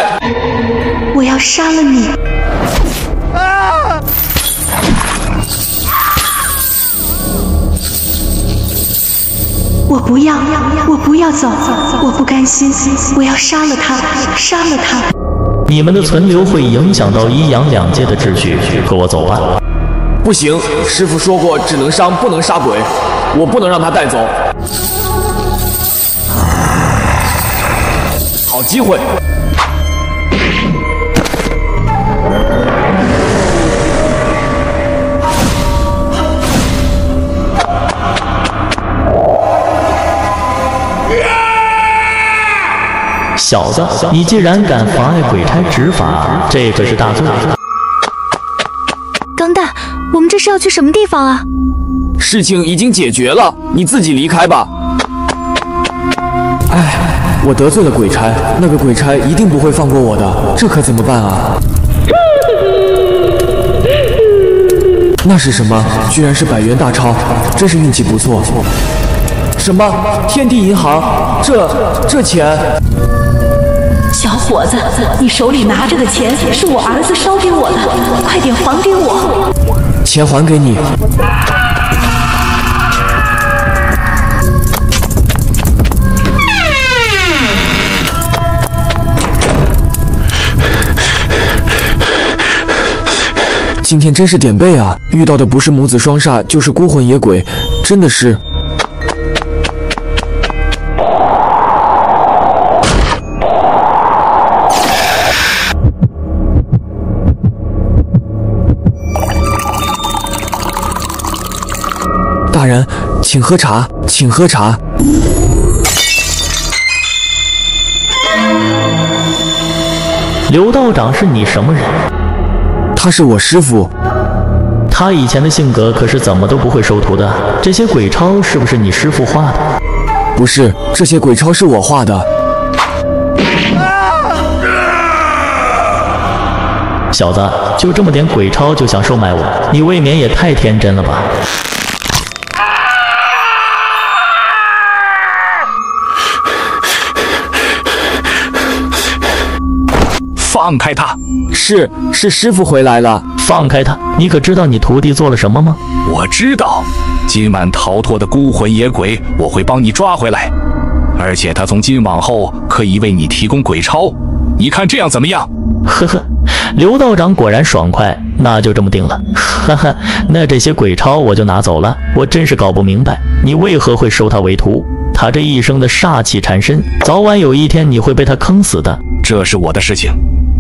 Speaker 3: 我要杀了你！啊我不要，我不要走，我不甘心，我要杀了他，杀了他！
Speaker 7: 你们的存留会影响到阴阳两界的秩序，跟我走吧。
Speaker 1: 不行，师傅说过只能伤不能杀鬼，我不能让他带走。好机会！
Speaker 7: 小子，你既然敢妨碍鬼差执法，这可是大罪。
Speaker 8: 钢蛋，我们这是要去什么地方啊？
Speaker 1: 事情已经解决了，你自己离开吧。哎，我得罪了鬼差，那个鬼差一定不会放过我的，这可怎么办啊？那是什么？居然是百元大钞，真是运气不错。什么？天地银行？这这钱？
Speaker 4: 小伙子，你手里拿着的钱是我儿子烧给我的，快点还给我！
Speaker 1: 钱还给你。今天真是点背啊！遇到的不是母子双煞，就是孤魂野鬼，真的是。大人，请喝茶，请喝茶。
Speaker 7: 刘道长是你什么人？
Speaker 1: 他是我师傅。
Speaker 7: 他以前的性格可是怎么都不会收徒的。这些鬼钞是不是你师傅画的？
Speaker 1: 不是，这些鬼钞是我画的。
Speaker 7: 小子，就这么点鬼钞就想收买我？你未免也太天真了吧！
Speaker 2: 放开他！
Speaker 1: 是是，师傅回来了，
Speaker 7: 放开他！你可知道你徒弟做了什么吗？
Speaker 2: 我知道，今晚逃脱的孤魂野鬼，我会帮你抓回来，而且他从今往后可以为你提供鬼钞，你看这样怎么样？
Speaker 7: 呵呵，刘道长果然爽快，那就这么定了。哈哈，那这些鬼钞我就拿走了。我真是搞不明白，你为何会收他为徒？他这一生的煞气缠身，早晚有一天你会被他坑死的。
Speaker 2: 这是我的事情。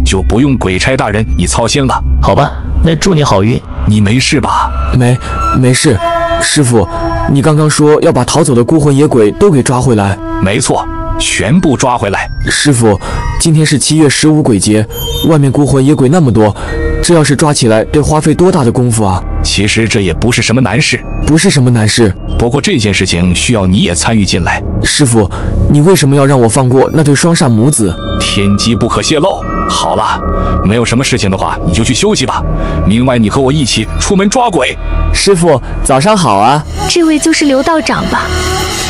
Speaker 2: 就不用鬼差大人你操心了，
Speaker 7: 好吧？那祝你好运。
Speaker 2: 你没事吧？
Speaker 1: 没，没事。师傅，你刚刚说要把逃走的孤魂野鬼都给抓回来？
Speaker 2: 没错，全部抓回来。
Speaker 1: 师傅，今天是七月十五鬼节，外面孤魂野鬼那么多，这要是抓起来，得花费多大的功夫啊？
Speaker 2: 其实这也不是什么难事，
Speaker 1: 不是什么难事。
Speaker 2: 不过这件事情需要你也参与进来。
Speaker 1: 师傅，你为什么要让我放过那对双煞母子？
Speaker 2: 天机不可泄露。好了，没有什么事情的话，你就去休息吧。明晚你和我一起出门抓鬼。
Speaker 1: 师傅，早上好啊！
Speaker 8: 这位就是刘道长吧？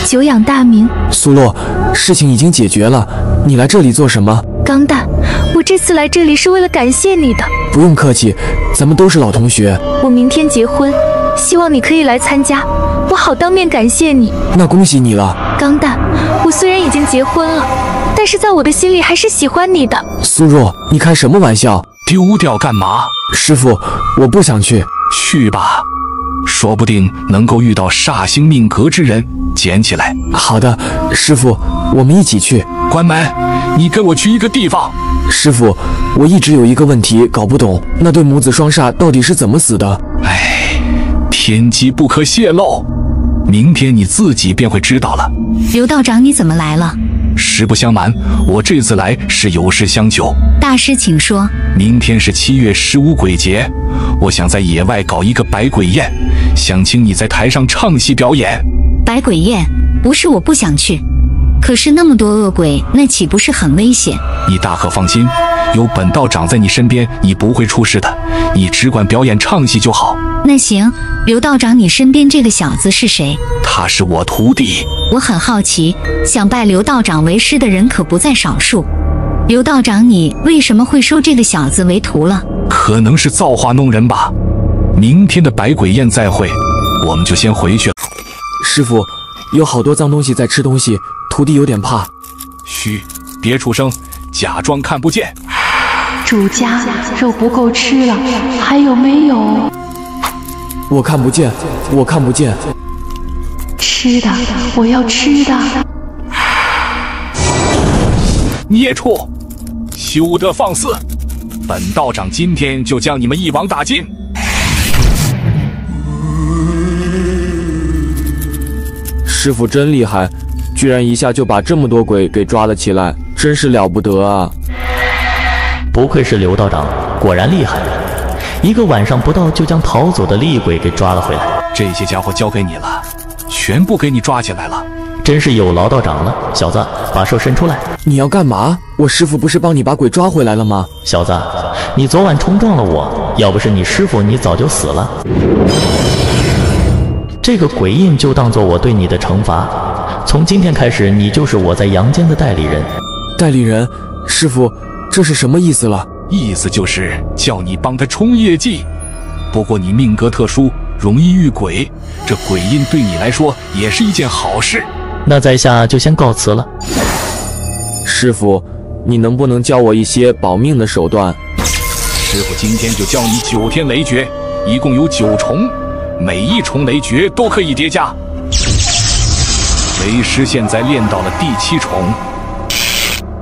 Speaker 8: 久仰大名。
Speaker 1: 苏洛，事情已经解决了，你来这里做什么？
Speaker 8: 钢蛋，我这次来这里是为了感谢你的。
Speaker 1: 不用客气，咱们都是老同学。
Speaker 8: 我明天结婚，希望你可以来参加，我好当面感谢你。
Speaker 1: 那恭喜你了，
Speaker 8: 钢蛋。我虽然已经结婚了。但是在我的心里还是喜欢你的，
Speaker 1: 苏若，你开什么玩笑？
Speaker 2: 丢掉干嘛？
Speaker 1: 师傅，我不想去，
Speaker 2: 去吧，说不定能够遇到煞星命格之人，捡起来。
Speaker 1: 好的，师傅，我们一起去。
Speaker 2: 关门，你跟我去一个地方。
Speaker 1: 师傅，我一直有一个问题搞不懂，那对母子双煞到底是怎么死的？
Speaker 2: 哎，天机不可泄露，明天你自己便会知道了。
Speaker 10: 刘道长，你怎么来了？
Speaker 2: 实不相瞒，我这次来是有事相求。
Speaker 10: 大师，请说。
Speaker 2: 明天是七月十五鬼节，我想在野外搞一个百鬼宴，想请你在台上唱戏表演。
Speaker 10: 百鬼宴不是我不想去，可是那么多恶鬼，那岂不是很危险？
Speaker 2: 你大可放心，有本道长在你身边，你不会出事的。你只管表演唱戏就好。
Speaker 10: 那行，刘道长，你身边这个小子是谁？
Speaker 2: 他是我徒弟。
Speaker 10: 我很好奇，想拜刘道长为师的人可不在少数。刘道长，你为什么会收这个小子为徒了？
Speaker 2: 可能是造化弄人吧。明天的百鬼宴再会，我们就先回去了。
Speaker 1: 师傅，有好多脏东西在吃东西，徒弟有点怕。
Speaker 2: 嘘，别出声，假装看不见。
Speaker 4: 主家，肉不够吃了，还有没有？
Speaker 1: 我看不见，我看不见。
Speaker 4: 吃的，我要吃的。
Speaker 2: 孽畜，休得放肆！本道长今天就将你们一网打尽。
Speaker 1: 师傅真厉害，居然一下就把这么多鬼给抓了起来，真是了不得啊！
Speaker 7: 不愧是刘道长，果然厉害，一个晚上不到就将逃走的厉鬼给抓了回来。
Speaker 2: 这些家伙交给你了，全部给你抓起来了。
Speaker 7: 真是有劳道长了，小子，把手伸出来。
Speaker 1: 你要干嘛？我师傅不是帮你把鬼抓回来了吗？
Speaker 7: 小子，你昨晚冲撞了我，要不是你师傅，你早就死了。这个鬼印就当做我对你的惩罚。从今天开始，你就是我在阳间的代理人。
Speaker 1: 代理人，师傅，这是什么意思了？
Speaker 2: 意思就是叫你帮他冲业绩。不过你命格特殊，容易遇鬼，这鬼印对你来说也是一件好事。
Speaker 7: 那在下就先告辞了。
Speaker 1: 师傅，你能不能教我一些保命的手段？
Speaker 2: 师傅今天就教你九天雷诀，一共有九重，每一重雷诀都可以叠加。为师现在练到了第七重，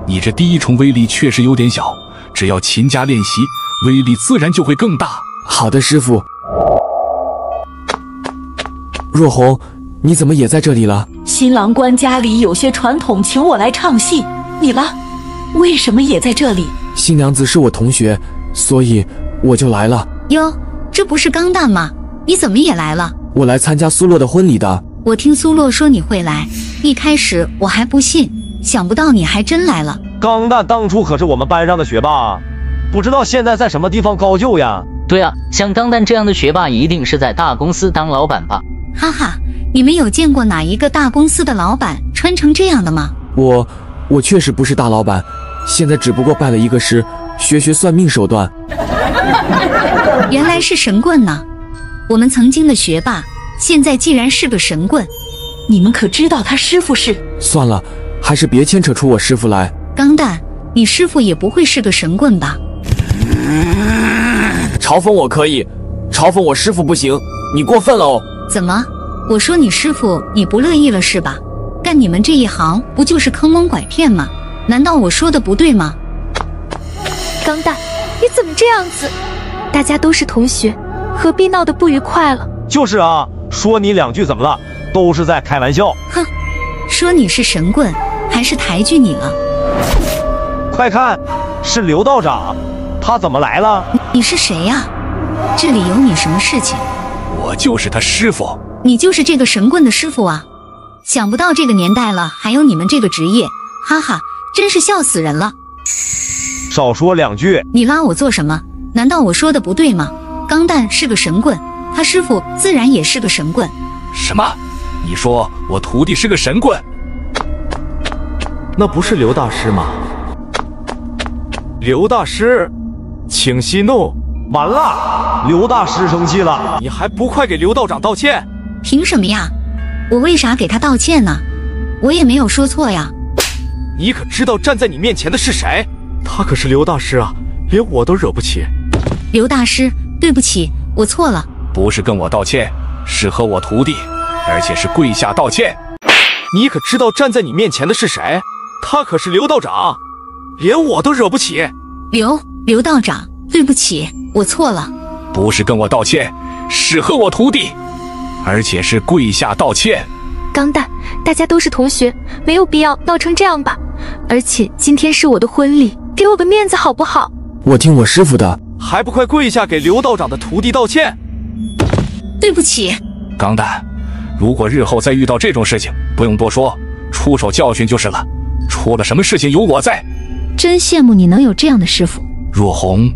Speaker 2: 你这第一重威力确实有点小，只要勤加练习，威力自然就会更大。
Speaker 1: 好的，师傅。若红，你怎么也在这里了？
Speaker 4: 新郎官家里有些传统，请我来唱戏。你了？为什么也在这里？
Speaker 1: 新娘子是我同学，所以我就来了。
Speaker 10: 哟，这不是钢蛋吗？你怎么也来了？
Speaker 1: 我来参加苏洛的婚礼的。
Speaker 10: 我听苏洛说你会来，一开始我还不信，想不到你还真来了。
Speaker 5: 钢蛋当初可是我们班上的学霸，不知道现在在什么地方高就呀？
Speaker 11: 对啊，像钢蛋这样的学霸，一定是在大公司当老板吧？
Speaker 10: 哈哈，你们有见过哪一个大公司的老板穿成这样的吗？
Speaker 1: 我，我确实不是大老板，现在只不过拜了一个师，学学算命手段。
Speaker 10: 原来是神棍呢，我们曾经的学霸。现在既然是个神棍，
Speaker 4: 你们可知道他师傅是？
Speaker 1: 算了，还是别牵扯出我师傅来。
Speaker 10: 钢蛋，你师傅也不会是个神棍吧？
Speaker 1: 嘲讽我可以，嘲讽我师傅不行，你过分了哦。
Speaker 10: 怎么？我说你师傅，你不乐意了是吧？干你们这一行不就是坑蒙拐骗吗？难道我说的不对吗？
Speaker 8: 钢蛋，你怎么这样子？大家都是同学，何必闹得不愉快了？
Speaker 5: 就是啊。说你两句怎么了？都是在开玩笑。
Speaker 10: 哼，说你是神棍，还是抬举你了？
Speaker 5: 快看，是刘道长，他怎么来了？
Speaker 10: 你是谁呀？这里有你什么事情？
Speaker 2: 我就是他师傅。
Speaker 10: 你就是这个神棍的师傅啊？想不到这个年代了，还有你们这个职业，哈哈，真是笑死人了。
Speaker 5: 少说两句。
Speaker 10: 你拉我做什么？难道我说的不对吗？钢蛋是个神棍。他师傅自然也是个神棍。
Speaker 2: 什么？你说我徒弟是个神棍？
Speaker 12: 那不是刘大师吗？刘大师，请息怒。
Speaker 5: 完了，刘大师生气了，
Speaker 12: 你还不快给刘道长道歉？
Speaker 10: 凭什么呀？我为啥给他道歉呢？我也没有说错呀。
Speaker 12: 你可知道站在你面前的是谁？他可是刘大师啊，连我都惹不起。
Speaker 10: 刘大师，对不起，我错了。
Speaker 2: 不是跟我道歉，是和我徒弟，而且是跪下道歉。
Speaker 12: 你可知道站在你面前的是谁？他可是刘道长，连我都惹不起。
Speaker 10: 刘刘道长，对不起，我错了。
Speaker 2: 不是跟我道歉，是和我徒弟，而且是跪下道歉。
Speaker 8: 钢蛋，大家都是同学，没有必要闹成这样吧？而且今天是我的婚礼，给我个面子好不好？
Speaker 1: 我听我师傅的，
Speaker 12: 还不快跪下给刘道长的徒弟道歉？
Speaker 10: 对不起，
Speaker 2: 钢蛋。如果日后再遇到这种事情，不用多说，出手教训就是了。出了什么事情有我在。
Speaker 8: 真羡慕你能有这样的师傅。
Speaker 2: 若红，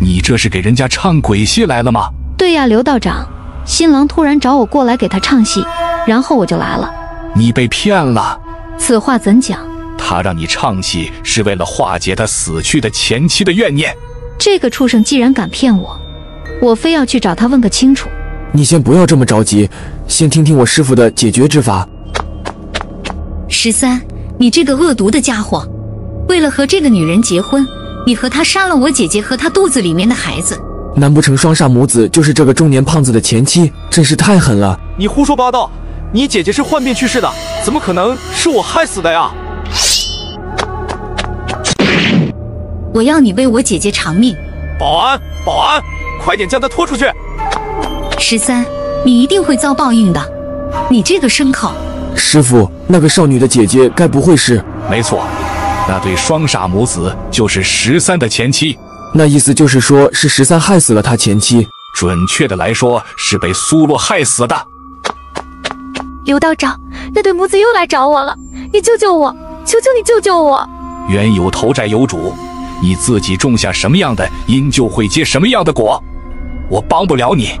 Speaker 2: 你这是给人家唱鬼戏来了吗？
Speaker 8: 对呀，刘道长，新郎突然找我过来给他唱戏，然后我就来了。
Speaker 2: 你被骗了。
Speaker 8: 此话怎讲？
Speaker 2: 他让你唱戏是为了化解他死去的前妻的怨念。
Speaker 8: 这个畜生既然敢骗我，我非要去找他问个清楚。
Speaker 1: 你先不要这么着急，先听听我师傅的解决之法。
Speaker 10: 十三，你这个恶毒的家伙，为了和这个女人结婚，你和她杀了我姐姐和她肚子里面的孩子。
Speaker 1: 难不成双煞母子就是这个中年胖子的前妻？真是太狠了！
Speaker 12: 你胡说八道！你姐姐是患病去世的，怎么可能是我害死的呀？
Speaker 10: 我要你为我姐姐偿命！
Speaker 12: 保安，保安，快点将她拖出去！
Speaker 10: 十三，你一定会遭报应的，你这个牲口！
Speaker 1: 师傅，那个少女的姐姐该不会是……
Speaker 2: 没错，那对双煞母子就是十三的前妻。
Speaker 1: 那意思就是说，是十三害死了他前妻。
Speaker 2: 准确的来说，是被苏洛害死的。
Speaker 8: 刘道长，那对母子又来找我了，你救救我，求求你救救我！
Speaker 2: 冤有头债有主，你自己种下什么样的因，就会结什么样的果。我帮不了你。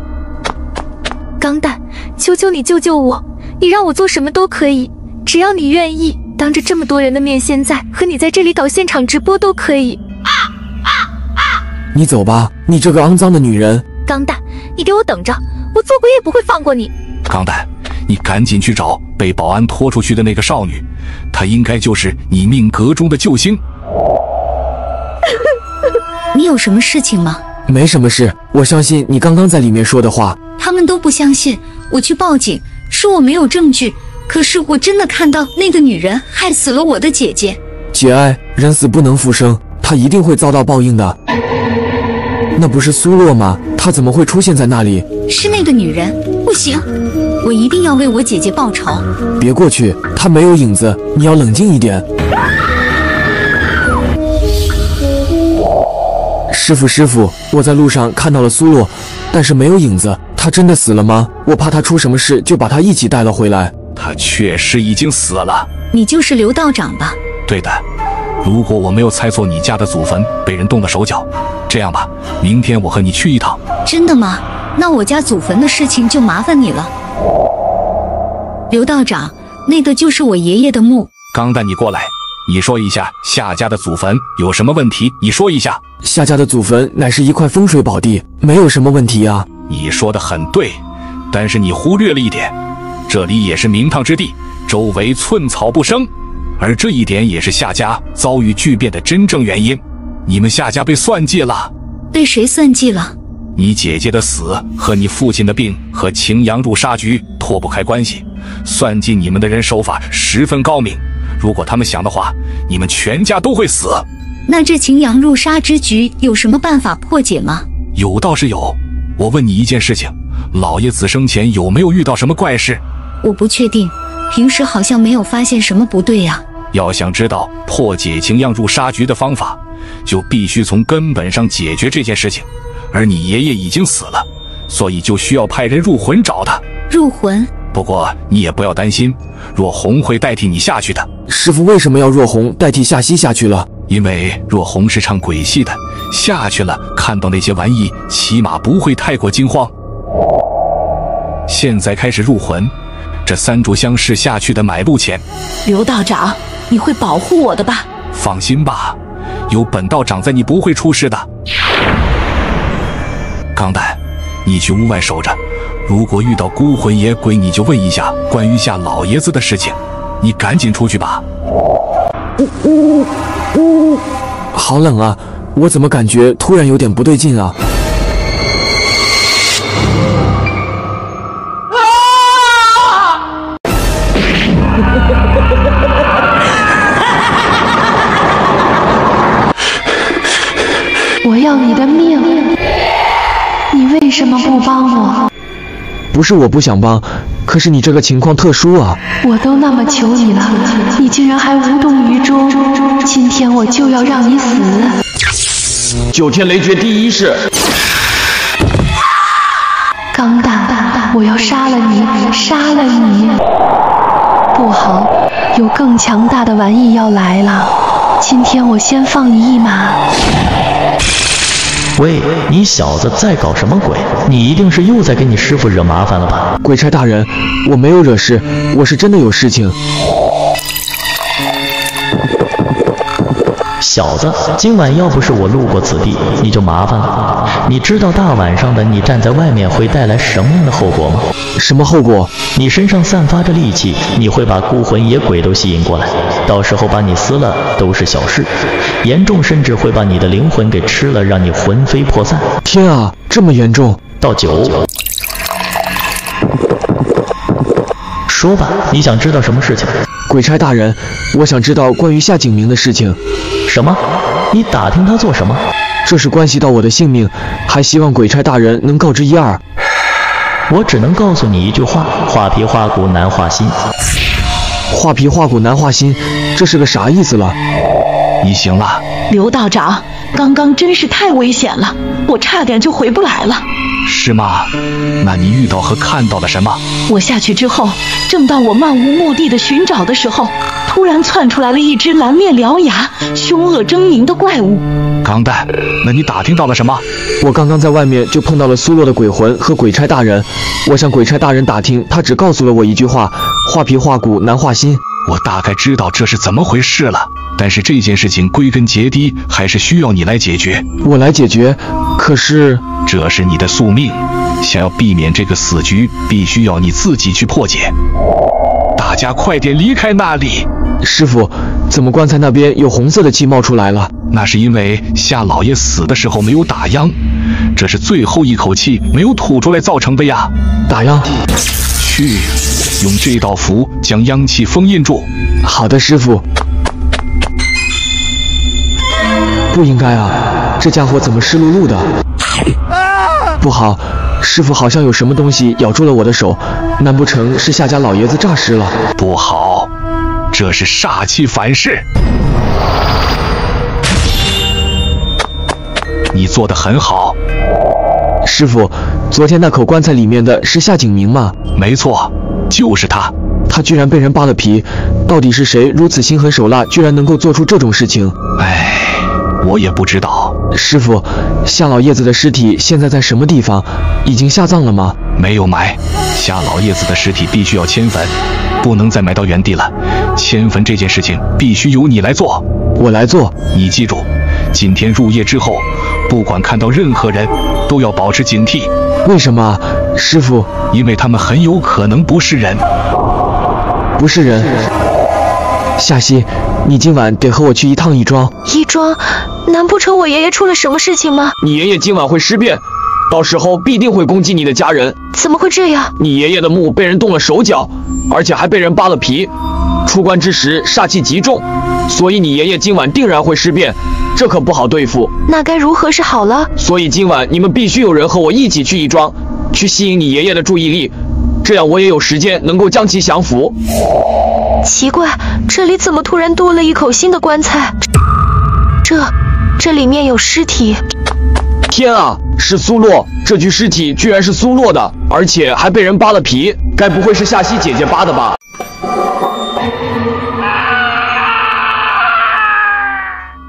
Speaker 8: 钢蛋，求求你救救我！你让我做什么都可以，只要你愿意，当着这么多人的面，现在和你在这里搞现场直播都可以。
Speaker 1: 啊啊啊你走吧，你这个肮脏的女人！
Speaker 8: 钢蛋，你给我等着，我做鬼也不会放过你！
Speaker 2: 钢蛋，你赶紧去找被保安拖出去的那个少女，她应该就是你命格中的救星。
Speaker 10: 你有什么事情吗？
Speaker 1: 没什么事，我相信你刚刚在里面说的话。
Speaker 10: 他们都不相信，我去报警，说我没有证据。可是我真的看到那个女人害死了我的姐姐。
Speaker 1: 节哀，人死不能复生，她一定会遭到报应的。那不是苏洛吗？她怎么会出现在那里？
Speaker 10: 是那个女人，不行，我一定要为我姐姐报仇。
Speaker 1: 别过去，她没有影子，你要冷静一点。师傅，师傅，我在路上看到了苏洛，但是没有影子。他真的死了吗？我怕他出什么事，就把他一起带了回来。
Speaker 2: 他确实已经死了。
Speaker 10: 你就是刘道长吧？
Speaker 2: 对的。如果我没有猜错，你家的祖坟被人动了手脚。这样吧，明天我和你去一趟。
Speaker 10: 真的吗？那我家祖坟的事情就麻烦你了。刘道长，那个就是我爷爷的墓。
Speaker 2: 刚带你过来。你说一下夏家的祖坟有什么问题？你说一下，
Speaker 1: 夏家的祖坟乃是一块风水宝地，没有什么问题啊。
Speaker 2: 你说的很对，但是你忽略了一点，这里也是名堂之地，周围寸草不生，而这一点也是夏家遭遇巨变的真正原因。你们夏家被算计了，
Speaker 10: 被谁算计了？
Speaker 2: 你姐姐的死和你父亲的病和青阳入杀局脱不开关系，算计你们的人手法十分高明。如果他们想的话，你们全家都会死。
Speaker 10: 那这秦阳入杀之局有什么办法破解吗？
Speaker 2: 有倒是有。我问你一件事情，老爷子生前有没有遇到什么怪事？
Speaker 10: 我不确定，平时好像没有发现什么不对呀。
Speaker 2: 要想知道破解情样入杀局的方法，就必须从根本上解决这件事情。而你爷爷已经死了，所以就需要派人入魂找他。
Speaker 10: 入魂？
Speaker 2: 不过你也不要担心，若红会代替你下去的。
Speaker 1: 师傅为什么要若红代替夏曦下去了？
Speaker 2: 因为若红是唱鬼戏的，下去了看到那些玩意，起码不会太过惊慌。现在开始入魂，这三炷香是下去的买路钱。
Speaker 4: 刘道长，你会保护我的吧？
Speaker 2: 放心吧，有本道长在，你不会出事的。钢蛋，你去屋外守着。如果遇到孤魂野鬼，你就问一下关于夏老爷子的事情。你赶紧出去吧。
Speaker 1: 呜呜呜！好冷啊！我怎么感觉突然有点不对劲啊？
Speaker 3: 不
Speaker 1: 是我不想帮，可是你这个情况特殊啊！
Speaker 3: 我都那么求你了，你竟然还无动于衷！今天我就要让你死！
Speaker 13: 九天雷诀第一式。
Speaker 3: 钢蛋，我要杀了你，杀了你！不好，有更强大的玩意要来了！今天我先放你一马。
Speaker 7: 喂，你小子在搞什么鬼？你一定是又在给你师傅惹麻烦了吧？
Speaker 1: 鬼差大人，我没有惹事，我是真的有事情。
Speaker 7: 小子，今晚要不是我路过此地，你就麻烦了。你知道大晚上的你站在外面会带来什么样的后果吗？
Speaker 1: 什么后果？
Speaker 7: 你身上散发着戾气，你会把孤魂野鬼都吸引过来，到时候把你撕了都是小事，严重甚至会把你的灵魂给吃了，让你魂飞魄散。
Speaker 1: 天啊，这么严重！
Speaker 7: 倒酒。说吧，你想知道什么事情？
Speaker 1: 鬼差大人，我想知道关于夏景明的事情。
Speaker 7: 什么？你打听他做什么？
Speaker 1: 这是关系到我的性命，还希望鬼差大人能告知一二。
Speaker 7: 我只能告诉你一句话：画皮画骨难画心。
Speaker 1: 画皮画骨难画心，这是个啥意思了？
Speaker 2: 你行了，
Speaker 4: 刘道长，刚刚真是太危险了，我差点就回不来了。
Speaker 2: 是吗？那你遇到和看到了什么？
Speaker 4: 我下去之后，正当我漫无目的的寻找的时候，突然窜出来了一只蓝面獠牙、凶恶狰狞的怪物。
Speaker 2: 钢蛋，那你打听到了什么？
Speaker 1: 我刚刚在外面就碰到了苏洛的鬼魂和鬼差大人，我向鬼差大人打听，他只告诉了我一句话：画皮画骨难画心。
Speaker 2: 我大概知道这是怎么回事了，但是这件事情归根结底还是需要你来解决。
Speaker 1: 我来解决，可是
Speaker 2: 这是你的宿命，想要避免这个死局，必须要你自己去破解。大家快点离开那里！
Speaker 1: 师傅，怎么棺材那边有红色的气冒出来了？
Speaker 2: 那是因为夏老爷死的时候没有打烊，这是最后一口气没有吐出来造成的呀。
Speaker 1: 打烊。
Speaker 2: 去，用这道符将秧气封印住。
Speaker 1: 好的，师傅。不应该啊，这家伙怎么湿漉漉的？不好，师傅好像有什么东西咬住了我的手，难不成是夏家老爷子诈尸了？
Speaker 2: 不好，这是煞气反噬。你做的很好，
Speaker 1: 师傅。昨天那口棺材里面的是夏景明吗？
Speaker 2: 没错，就是他。
Speaker 1: 他居然被人扒了皮，到底是谁如此心狠手辣，居然能够做出这种事情？
Speaker 2: 唉，我也不知道。
Speaker 1: 师傅，夏老爷子的尸体现在在什么地方？已经下葬了吗？
Speaker 2: 没有埋。夏老爷子的尸体必须要迁坟，不能再埋到原地了。迁坟这件事情必须由你来做。
Speaker 1: 我来做。
Speaker 2: 你记住，今天入夜之后，不管看到任何人，都要保持警惕。
Speaker 1: 为什么，师傅？
Speaker 2: 因为他们很有可能不是人，
Speaker 1: 不是人。夏曦，你今晚得和我去一趟义庄。
Speaker 8: 义庄？难不成我爷爷出了什么事情吗？
Speaker 12: 你爷爷今晚会尸变，到时候必定会攻击你的家人。
Speaker 8: 怎么会这样？
Speaker 12: 你爷爷的墓被人动了手脚，而且还被人扒了皮，出关之时煞气极重，所以你爷爷今晚定然会尸变。这可不好对付，
Speaker 8: 那该如何是好了？
Speaker 12: 所以今晚你们必须有人和我一起去义庄，去吸引你爷爷的注意力，这样我也有时间能够将其降服。
Speaker 8: 奇怪，这里怎么突然多了一口新的棺材？这，这里面有尸体。
Speaker 12: 天啊，是苏洛！这具尸体居然是苏洛的，而且还被人扒了皮，该不会是夏曦姐姐扒的吧？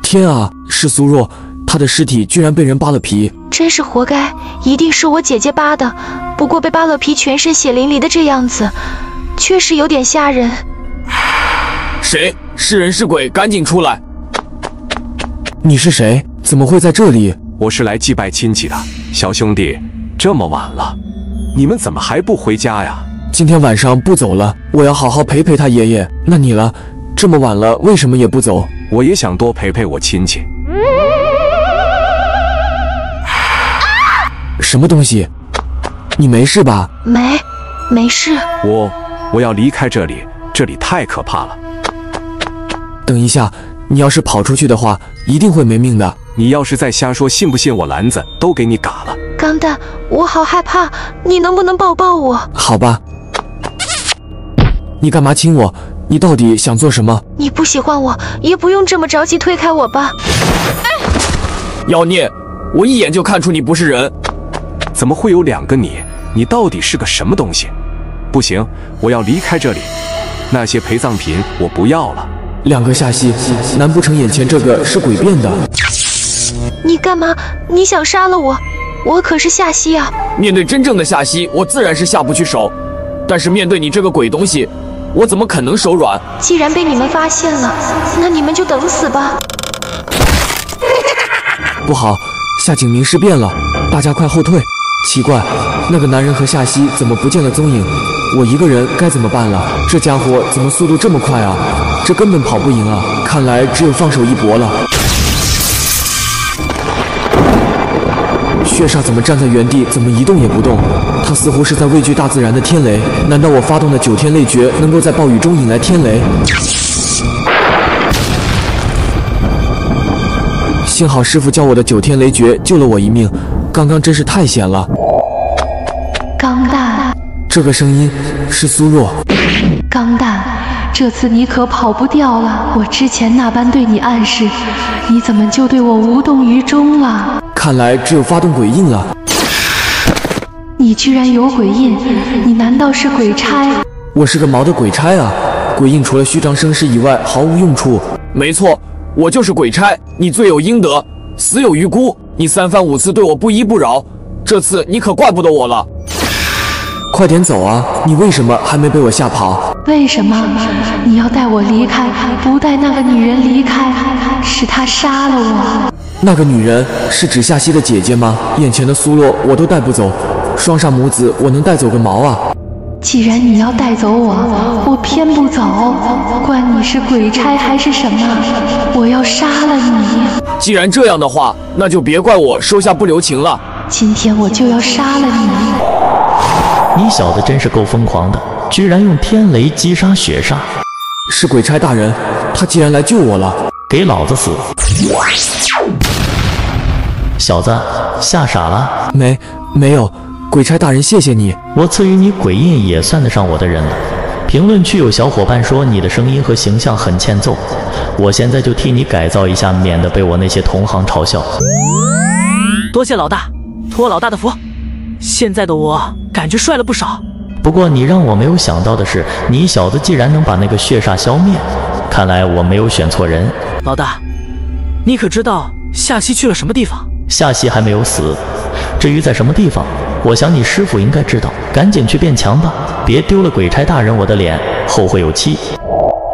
Speaker 1: 天啊，是苏若，她的尸体居然被人扒了皮，
Speaker 8: 真是活该，一定是我姐姐扒的。不过被扒了皮，全身血淋淋的这样子，确实有点吓人。
Speaker 12: 谁？是人是鬼？赶紧出来！
Speaker 1: 你是谁？怎么会在这里？
Speaker 14: 我是来祭拜亲戚的，小兄弟，这么晚了，你们怎么还不回家呀？
Speaker 1: 今天晚上不走了，我要好好陪陪他爷爷。那你了？这么晚了，为什么也不走？
Speaker 14: 我也想多陪陪我亲戚。
Speaker 1: 什么东西？你没事吧？
Speaker 8: 没，没事。
Speaker 14: 我我要离开这里，这里太可怕了。
Speaker 1: 等一下，你要是跑出去的话，一定会没命的。
Speaker 14: 你要是再瞎说，信不信我篮子都给你嘎了？
Speaker 8: 钢蛋，我好害怕，你能不能抱抱我？
Speaker 1: 好吧。你干嘛亲我？你到底想做什么？
Speaker 8: 你不喜欢我，也不用这么着急推开我吧。
Speaker 12: 妖孽，我一眼就看出你不是人。
Speaker 14: 怎么会有两个你？你到底是个什么东西？不行，我要离开这里。那些陪葬品我不要了。
Speaker 1: 两个夏曦，难不成眼前这个是鬼变的？
Speaker 8: 你干嘛？你想杀了我？我可是夏曦啊！
Speaker 12: 面对真正的夏曦，我自然是下不去手。但是面对你这个鬼东西。我怎么可能手软？
Speaker 8: 既然被你们发现了，那你们就等死吧！
Speaker 1: 不好，夏景明尸变了，大家快后退！奇怪，那个男人和夏曦怎么不见了踪影？我一个人该怎么办了？这家伙怎么速度这么快啊？这根本跑不赢啊！看来只有放手一搏了。血煞怎么站在原地，怎么一动也不动？他似乎是在畏惧大自然的天雷。难道我发动的九天雷诀能够在暴雨中引来天雷？幸好师傅教我的九天雷诀救了我一命，刚刚真是太险了。这个声音是苏若。
Speaker 8: 钢蛋，
Speaker 3: 这次你可跑不掉了。我之前那般对你暗示，你怎么就对我无动于衷了？
Speaker 1: 看来只有发动鬼印了。
Speaker 3: 你居然有鬼印，你难道是鬼差？
Speaker 1: 我是个毛的鬼差啊！鬼印除了虚张声势以外毫无用处。没错，我就是鬼差，你罪有应得，死有余辜。你三番五次对我不依不饶，这次你可怪不得我了。快点走啊！你为什么还没被我吓跑？
Speaker 3: 为什么你要带我离开，不带那个女人离开？是她杀了我。
Speaker 1: 那个女人是指夏曦的姐姐吗？眼前的苏洛我都带不走。双煞母子，我能带走个毛啊！
Speaker 3: 既然你要带走我，我偏不走，管你是鬼差还是什么，我要杀了你！
Speaker 1: 既然这样的话，那就别怪我手下不留情了。
Speaker 3: 今天我就要杀了
Speaker 7: 你！你小子真是够疯狂的，居然用天雷击杀雪煞！
Speaker 1: 是鬼差大人，他竟然来救我了，
Speaker 7: 给老子死！小子，吓傻了？
Speaker 1: 没，没有。鬼差大人，谢谢你！
Speaker 7: 我赐予你鬼印，也算得上我的人了。评论区有小伙伴说你的声音和形象很欠揍，我现在就替你改造一下，免得被我那些同行嘲笑。
Speaker 15: 多谢老大，托老大的福，现在的我感觉帅了不少。
Speaker 7: 不过你让我没有想到的是，你小子既然能把那个血煞消灭，看来我没有选错人。
Speaker 15: 老大，你可知道夏曦去了什么地方？
Speaker 7: 夏曦还没有死，至于在什么地方？我想你师傅应该知道，赶紧去变强吧，别丢了鬼差大人我的脸，后会有期。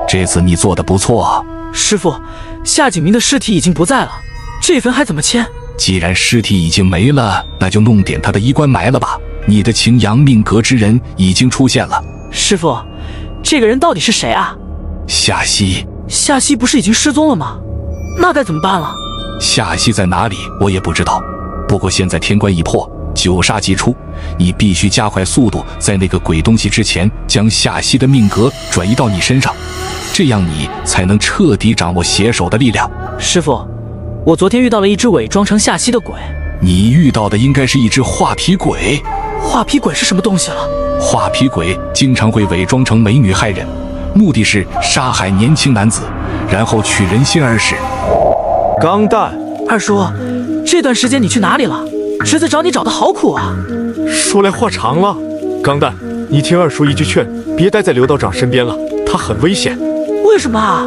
Speaker 2: 这次你做的不错，
Speaker 15: 师傅，夏景明的尸体已经不在了，这坟还怎么迁？
Speaker 2: 既然尸体已经没了，那就弄点他的衣冠埋了吧。你的擎阳命格之人已经出现了，
Speaker 15: 师傅，这个人到底是谁啊？
Speaker 2: 夏曦，
Speaker 15: 夏曦不是已经失踪了吗？那该怎么办了？
Speaker 2: 夏曦在哪里？我也不知道。不过现在天关已破。九杀即出，你必须加快速度，在那个鬼东西之前将夏曦的命格转移到你身上，这样你才能彻底掌握邪手的力量。
Speaker 15: 师傅，我昨天遇到了一只伪装成夏曦的鬼。
Speaker 2: 你遇到的应该是一只画皮鬼。
Speaker 15: 画皮鬼是什么东西了？
Speaker 2: 画皮鬼经常会伪装成美女害人，目的是杀害年轻男子，然后取人心而食。
Speaker 16: 钢蛋，
Speaker 15: 二叔，这段时间你去哪里了？侄子找你找的好苦啊！
Speaker 16: 说来话长了，钢蛋，你听二叔一句劝，别待在刘道长身边了，他很危险。
Speaker 15: 为什么啊？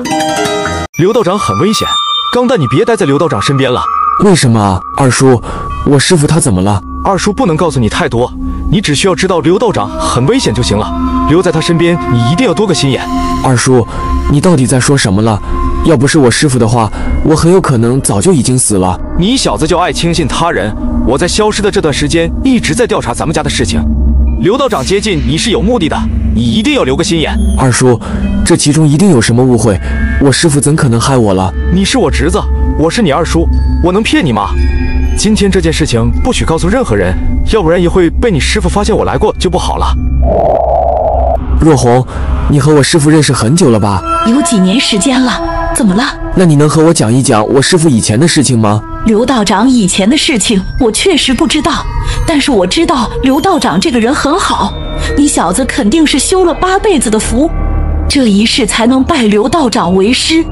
Speaker 16: 刘道长很危险，钢蛋，你别待在刘道长身边了。
Speaker 1: 为什么啊？二叔，我师傅他怎么了？
Speaker 16: 二叔不能告诉你太多，你只需要知道刘道长很危险就行了。留在他身边，你一定要多个心眼。
Speaker 1: 二叔，你到底在说什么了？要不是我师傅的话，我很有可能早就已经死了。
Speaker 16: 你小子就爱轻信他人。我在消失的这段时间一直在调查咱们家的事情。刘道长接近你是有目的的，你一定要留个心眼。
Speaker 1: 二叔，这其中一定有什么误会。我师傅怎可能害我了？
Speaker 16: 你是我侄子，我是你二叔，我能骗你吗？今天这件事情不许告诉任何人，要不然一会被你师傅发现我来过就不好了。
Speaker 1: 若红，你和我师傅认识很久了吧？
Speaker 4: 有几年时间了。怎么了？
Speaker 1: 那你能和我讲一讲我师傅以前的事情吗？
Speaker 4: 刘道长以前的事情我确实不知道，但是我知道刘道长这个人很好。你小子肯定是修了八辈子的福，这一世才能拜刘道长为师。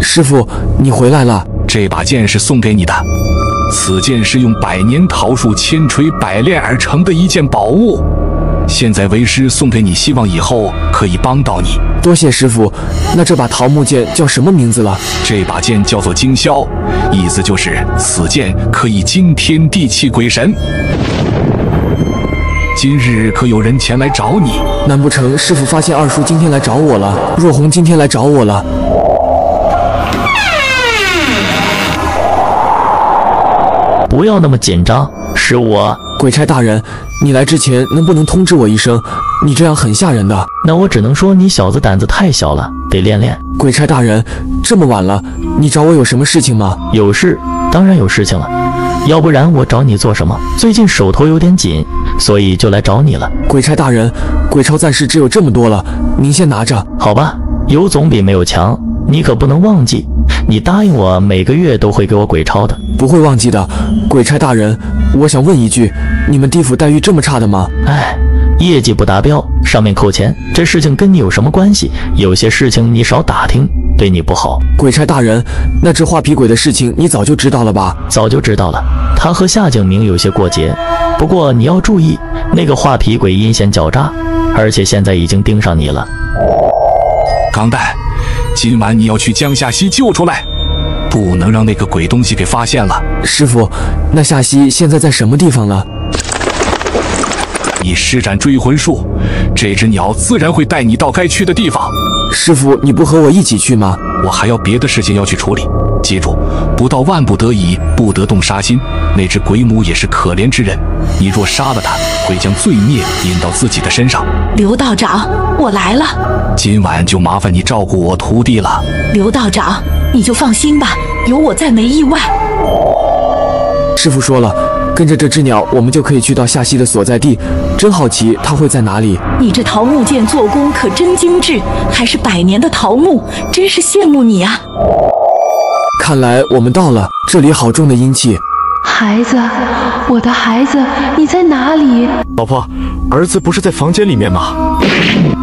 Speaker 1: 师傅，你回来了。
Speaker 2: 这把剑是送给你的，此剑是用百年桃树千锤百炼而成的一件宝物。现在为师送给你，希望以后可以帮到你。
Speaker 1: 多谢师傅。那这把桃木剑叫什么名字了？
Speaker 2: 这把剑叫做惊霄，意思就是此剑可以惊天地泣鬼神。今日可有人前来找你？
Speaker 1: 难不成师傅发现二叔今天来找我了？若红今天来找我了？
Speaker 7: 不要那么紧张，是我。
Speaker 1: 鬼差大人，你来之前能不能通知我一声？你这样很吓人的。
Speaker 7: 那我只能说你小子胆子太小了，得练练。
Speaker 1: 鬼差大人，这么晚了，你找我有什么事情吗？
Speaker 7: 有事，当然有事情了。要不然我找你做什么？最近手头有点紧，所以就来找你了。
Speaker 1: 鬼差大人，鬼钞暂时只有这么多了，您先拿着。
Speaker 7: 好吧，有总比没有强。你可不能忘记，你答应我每个月都会给我鬼钞的。
Speaker 1: 不会忘记的，鬼差大人。我想问一句，你们地府待遇这么差的吗？
Speaker 7: 哎，业绩不达标，上面扣钱，这事情跟你有什么关系？有些事情你少打听，对你不好。
Speaker 1: 鬼差大人，那只画皮鬼的事情你早就知道了吧？
Speaker 7: 早就知道了，他和夏景明有些过节。不过你要注意，那个画皮鬼阴险狡诈，而且现在已经盯上你了。
Speaker 2: 钢蛋，今晚你要去将夏曦救出来，不能让那个鬼东西给发现了。
Speaker 1: 师傅，那夏曦现在在什么地方了？
Speaker 2: 你施展追魂术，这只鸟自然会带你到该去的地方。
Speaker 1: 师傅，你不和我一起去吗？
Speaker 2: 我还有别的事情要去处理。记住，不到万不得已，不得动杀心。那只鬼母也是可怜之人，你若杀了她，会将罪孽引到自己的身上。
Speaker 4: 刘道长，我来了。
Speaker 2: 今晚就麻烦你照顾我徒弟了。
Speaker 4: 刘道长，你就放心吧，有我在，没意外。
Speaker 1: 师傅说了。跟着这只鸟，我们就可以去到夏曦的所在地。真好奇，它会在哪里？
Speaker 4: 你这桃木剑做工可真精致，还是百年的桃木，真是羡慕你啊！
Speaker 1: 看来我们到了，这里好重的阴气。
Speaker 3: 孩子，我的孩子，你在哪里？
Speaker 16: 老婆，儿子不是在房间里面吗？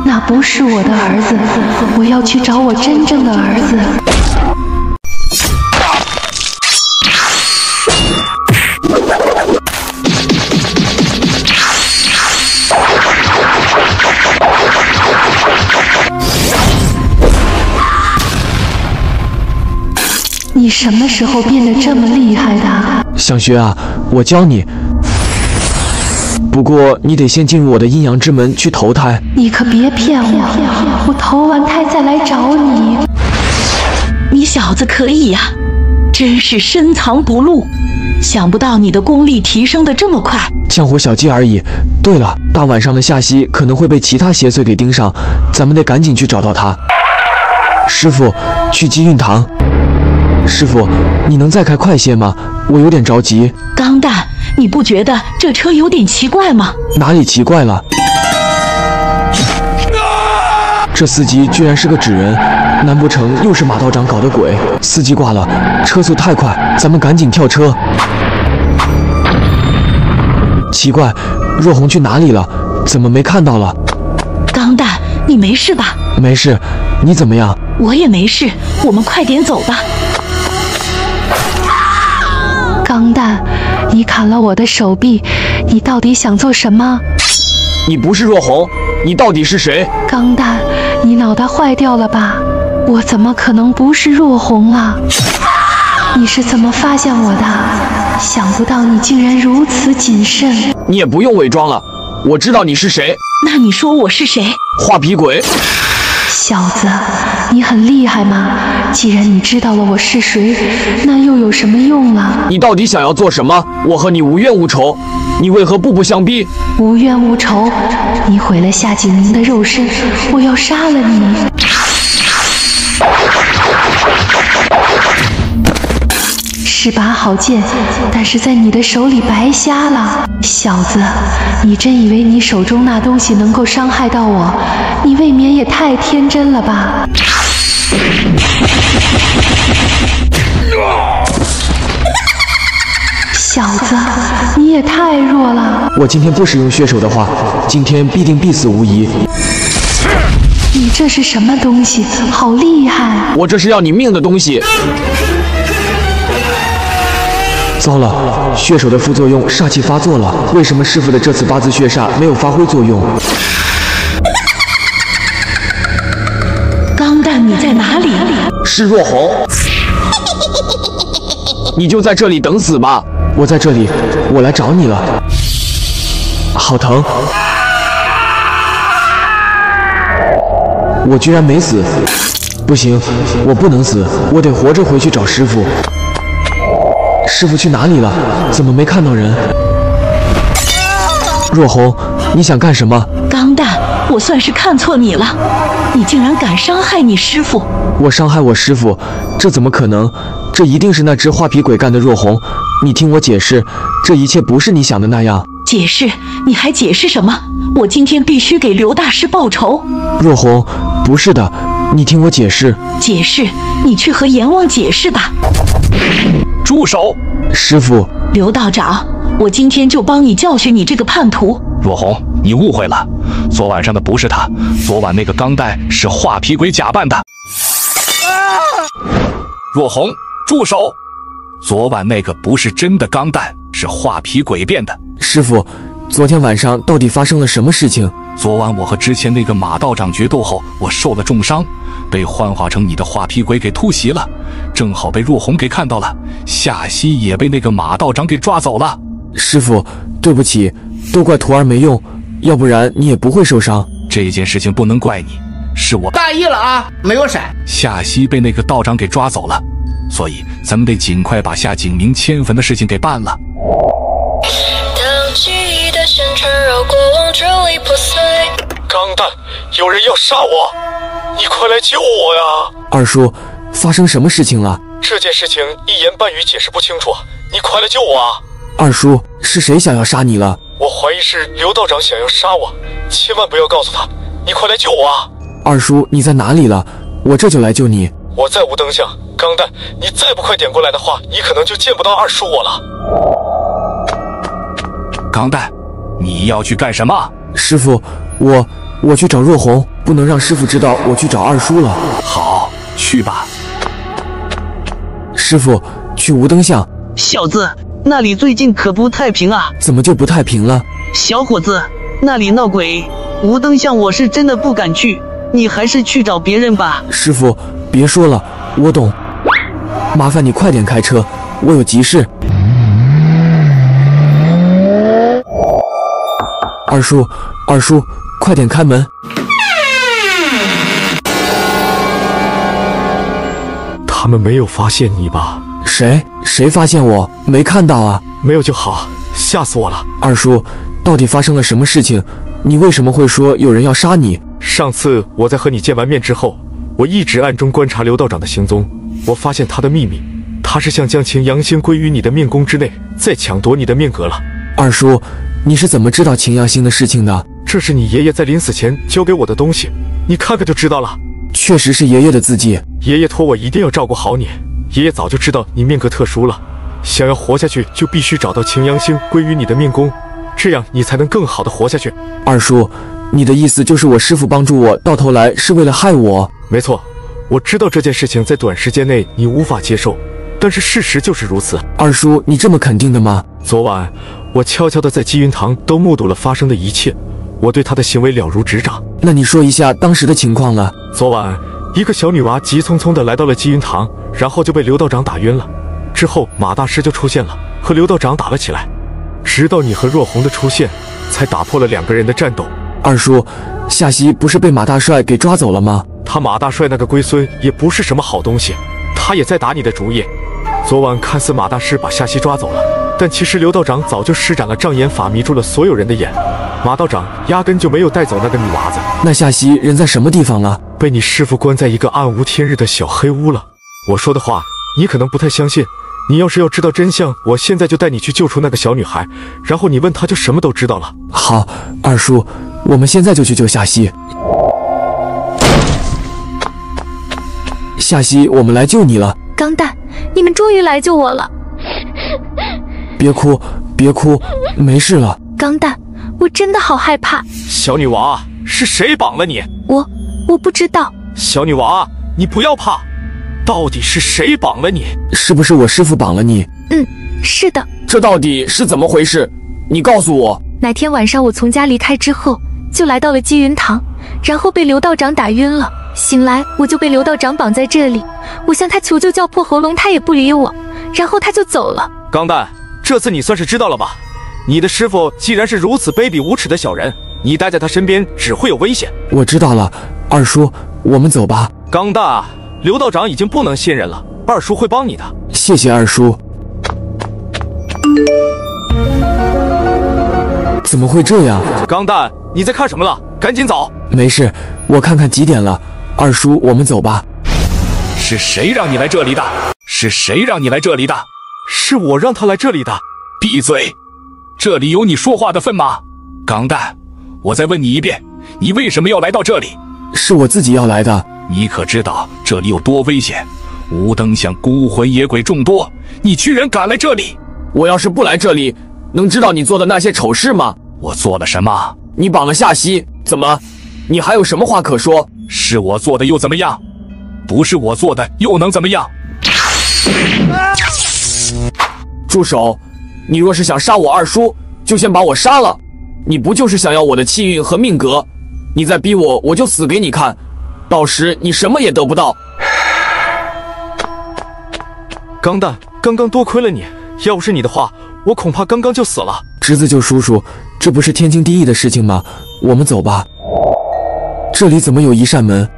Speaker 3: 那不是我的儿子，我要去找我真正的儿子。你什么时候变得这么厉害的？
Speaker 1: 想学啊，我教你。不过你得先进入我的阴阳之门去投胎。
Speaker 3: 你可别骗我，我投完胎再来找你。
Speaker 4: 你小子可以呀，真是深藏不露。想不到你的功力提升的这么快。
Speaker 1: 降火小技而已。对了，大晚上的夏曦可能会被其他邪祟给盯上，咱们得赶紧去找到他。师傅，去积运堂。师傅，你能再开快些吗？我有点着急。
Speaker 4: 钢蛋，你不觉得这车有点奇怪吗？
Speaker 1: 哪里奇怪了？这司机居然是个纸人，难不成又是马道长搞的鬼？司机挂了，车速太快，咱们赶紧跳车。奇怪，若红去哪里了？怎么没看到了？
Speaker 4: 钢蛋，你没事吧？
Speaker 1: 没事，你怎么样？
Speaker 4: 我也没事，我们快点走吧。
Speaker 3: 钢蛋，你砍了我的手臂，你到底想做什么？
Speaker 12: 你不是若红，你到底是谁？
Speaker 3: 钢蛋，你脑袋坏掉了吧？我怎么可能不是若红啊？你是怎么发现我的？想不到你竟然如此谨慎。
Speaker 12: 你也不用伪装了，我知道你是谁。
Speaker 4: 那你说我是谁？
Speaker 12: 画皮鬼。
Speaker 3: 小子，你很厉害吗？既然你知道了我是谁，那又有什么用啊？
Speaker 12: 你到底想要做什么？我和你无冤无仇，你为何步步相逼？
Speaker 3: 无冤无仇，你毁了夏景明的肉身，我要杀了你！是把好剑，但是在你的手里白瞎了。小子，你真以为你手中那东西能够伤害到我？你未免也太天真了吧！小子，你也太弱了。
Speaker 1: 我今天不使用血手的话，今天必定必死无疑。
Speaker 3: 你这是什么东西？好厉害！
Speaker 12: 我这是要你命的东西。
Speaker 1: 糟了，血手的副作用煞气发作了。为什么师傅的这次八字血煞没有发挥作用？
Speaker 4: 钢蛋，你在哪里？
Speaker 12: 是若红。你就在这里等死吧。
Speaker 1: 我在这里，我来找你了。好疼！我居然没死！不行，我不能死，我得活着回去找师傅。师傅去哪里了？怎么没看到人？若红，你想干什么？
Speaker 4: 钢蛋，我算是看错你了，你竟然敢伤害你师傅！
Speaker 1: 我伤害我师傅，这怎么可能？这一定是那只画皮鬼干的。若红，你听我解释，这一切不是你想的那样。
Speaker 4: 解释？你还解释什么？我今天必须给刘大师报仇。
Speaker 1: 若红，不是的，你听我解释。
Speaker 4: 解释？你去和阎王解释吧。
Speaker 2: 住手！
Speaker 1: 师傅，
Speaker 4: 刘道长，我今天就帮你教训你这个叛徒。
Speaker 2: 若红，你误会了，昨晚上的不是他，昨晚那个钢蛋是画皮鬼假扮的。若红，住手！昨晚那个不是真的钢蛋，是画皮鬼变的。
Speaker 1: 师傅，昨天晚上到底发生了什么事情？
Speaker 2: 昨晚我和之前那个马道长决斗后，我受了重伤，被幻化成你的画皮鬼给突袭了，正好被若红给看到了。夏曦也被那个马道长给抓走了。
Speaker 1: 师傅，对不起，都怪徒儿没用，要不然你也不会受伤。
Speaker 2: 这件事情不能怪你，是我
Speaker 17: 大意了啊，没有闪。
Speaker 2: 夏曦被那个道长给抓走了，所以咱们得尽快把夏景明迁坟的事情给办了。
Speaker 16: 钢蛋，有人要杀我，你快来救我呀！
Speaker 1: 二叔，发生什么事情了？
Speaker 16: 这件事情一言半语解释不清楚，你快来救我啊！
Speaker 1: 二叔，是谁想要杀你了？
Speaker 16: 我怀疑是刘道长想要杀我，千万不要告诉他，你快来救我啊！
Speaker 1: 二叔，你在哪里了？我这就来救你。
Speaker 16: 我在五灯下，钢蛋，你再不快点过来的话，你可能就见不到二叔我了。
Speaker 2: 钢蛋，你要去干什么？
Speaker 1: 师傅，我我去找若红，不能让师傅知道我去找二叔了。
Speaker 2: 好，去吧。
Speaker 1: 师傅，去无灯巷。
Speaker 18: 小子，那里最近可不太平啊！
Speaker 1: 怎么就不太平了？
Speaker 18: 小伙子，那里闹鬼，无灯巷我是真的不敢去，你还是去找别人吧。
Speaker 1: 师傅，别说了，我懂。麻烦你快点开车，我有急事。二叔，二叔，快点开门！
Speaker 16: 他们没有发现你吧？
Speaker 1: 谁？谁发现我？没看到啊！
Speaker 16: 没有就好，吓死我了！
Speaker 1: 二叔，到底发生了什么事情？你为什么会说有人要杀你？
Speaker 16: 上次我在和你见完面之后，我一直暗中观察刘道长的行踪，我发现他的秘密，他是想将秦阳星归于你的命宫之内，再抢夺你的命格了。
Speaker 1: 二叔，你是怎么知道秦阳星的事情的？
Speaker 16: 这是你爷爷在临死前交给我的东西，你看看就知道了。
Speaker 1: 确实是爷爷的字迹，
Speaker 16: 爷爷托我一定要照顾好你。爷爷早就知道你命格特殊了，想要活下去就必须找到秦阳星归于你的命宫，这样你才能更好的活下去。
Speaker 1: 二叔，你的意思就是我师傅帮助我，到头来是为了害我？
Speaker 16: 没错，我知道这件事情在短时间内你无法接受，但是事实就是如此。
Speaker 1: 二叔，你这么肯定的吗？
Speaker 16: 昨晚我悄悄的在积云堂都目睹了发生的一切，我对他的行为了如指掌。
Speaker 1: 那你说一下当时的情况了。
Speaker 16: 昨晚。一个小女娃急匆匆地来到了积云堂，然后就被刘道长打晕了。之后马大师就出现了，和刘道长打了起来。直到你和若红的出现，才打破了两个人的战斗。
Speaker 1: 二叔，夏曦不是被马大帅给抓走了吗？
Speaker 16: 他马大帅那个龟孙也不是什么好东西，他也在打你的主意。昨晚看似马大师把夏曦抓走了，但其实刘道长早就施展了障眼法，迷住了所有人的眼。马道长压根就没有带走那个女娃子。
Speaker 1: 那夏曦人在什么地方啊？
Speaker 16: 被你师傅关在一个暗无天日的小黑屋了。我说的话你可能不太相信，你要是要知道真相，我现在就带你去救出那个小女孩，然后你问她就什么都知道了。
Speaker 1: 好，二叔，我们现在就去救夏曦。夏曦，我们来救你了。
Speaker 8: 钢蛋，你们终于来救我了。
Speaker 1: 别哭，别哭，没事了。
Speaker 8: 钢蛋，我真的好害怕。
Speaker 16: 小女娃，是谁绑了你？
Speaker 8: 我，我不知道。
Speaker 16: 小女娃，你不要怕，到底是谁绑了你？
Speaker 1: 是不是我师傅绑了你？
Speaker 8: 嗯，是的。
Speaker 1: 这到底是怎么回事？你告诉我。
Speaker 8: 哪天晚上我从家离开之后，就来到了积云堂，然后被刘道长打晕了。醒来我就被刘道长绑在这里，我向他求救叫破喉咙，他也不理我，然后他就走了。
Speaker 16: 钢蛋，这次你算是知道了吧？你的师傅既然是如此卑鄙无耻的小人，你待在他身边只会有危险。
Speaker 1: 我知道了，二叔，我们走吧。
Speaker 16: 钢蛋，刘道长已经不能信任了，二叔会帮你的。
Speaker 1: 谢谢二叔。怎么会这样？
Speaker 16: 钢蛋，你在看什么了？赶紧走。
Speaker 1: 没事，我看看几点了。二叔，我们走吧。
Speaker 2: 是谁让你来这里的？是谁让你来这里的？
Speaker 16: 是我让他来这里的。
Speaker 2: 闭嘴！这里有你说话的份吗？钢蛋，我再问你一遍，你为什么要来到这里？
Speaker 1: 是我自己要来的。
Speaker 2: 你可知道这里有多危险？无灯巷孤魂野鬼众多，你居然敢来这里！
Speaker 1: 我要是不来这里，能知道你做的那些丑事吗？
Speaker 2: 我做了什么？
Speaker 1: 你绑了夏曦，怎么？你还有什么话可说？
Speaker 2: 是我做的又怎么样？不是我做的又能怎么样？
Speaker 1: 住手！你若是想杀我二叔，就先把我杀了。你不就是想要我的气运和命格？你再逼我，我就死给你看。到时你什么也得不到。
Speaker 16: 钢蛋，刚刚多亏了你，要不是你的话，我恐怕刚刚就死了。
Speaker 1: 侄子救叔叔，这不是天经地义的事情吗？我们走吧。这里怎么有一扇门？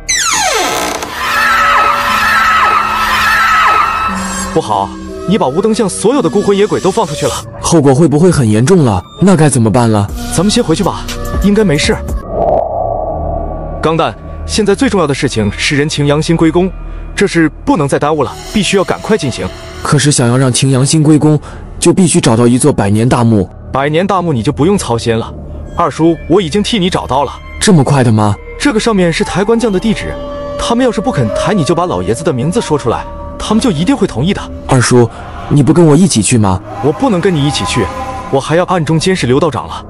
Speaker 16: 不好，你把无灯巷所有的孤魂野鬼都放出去了，
Speaker 1: 后果会不会很严重了？那该怎么办了？
Speaker 16: 咱们先回去吧，应该没事。钢蛋，现在最重要的事情是人情阳心归公，这事不能再耽误了，必须要赶快进行。
Speaker 1: 可是想要让晴阳心归公，就必须找到一座百年大墓。
Speaker 16: 百年大墓你就不用操心了，二叔我已经替你找到了。
Speaker 1: 这么快的吗？
Speaker 16: 这个上面是抬棺匠的地址，他们要是不肯抬，你就把老爷子的名字说出来，他们就一定会同意的。
Speaker 1: 二叔，你不跟我一起去吗？
Speaker 16: 我不能跟你一起去，我还要暗中监视刘道长了。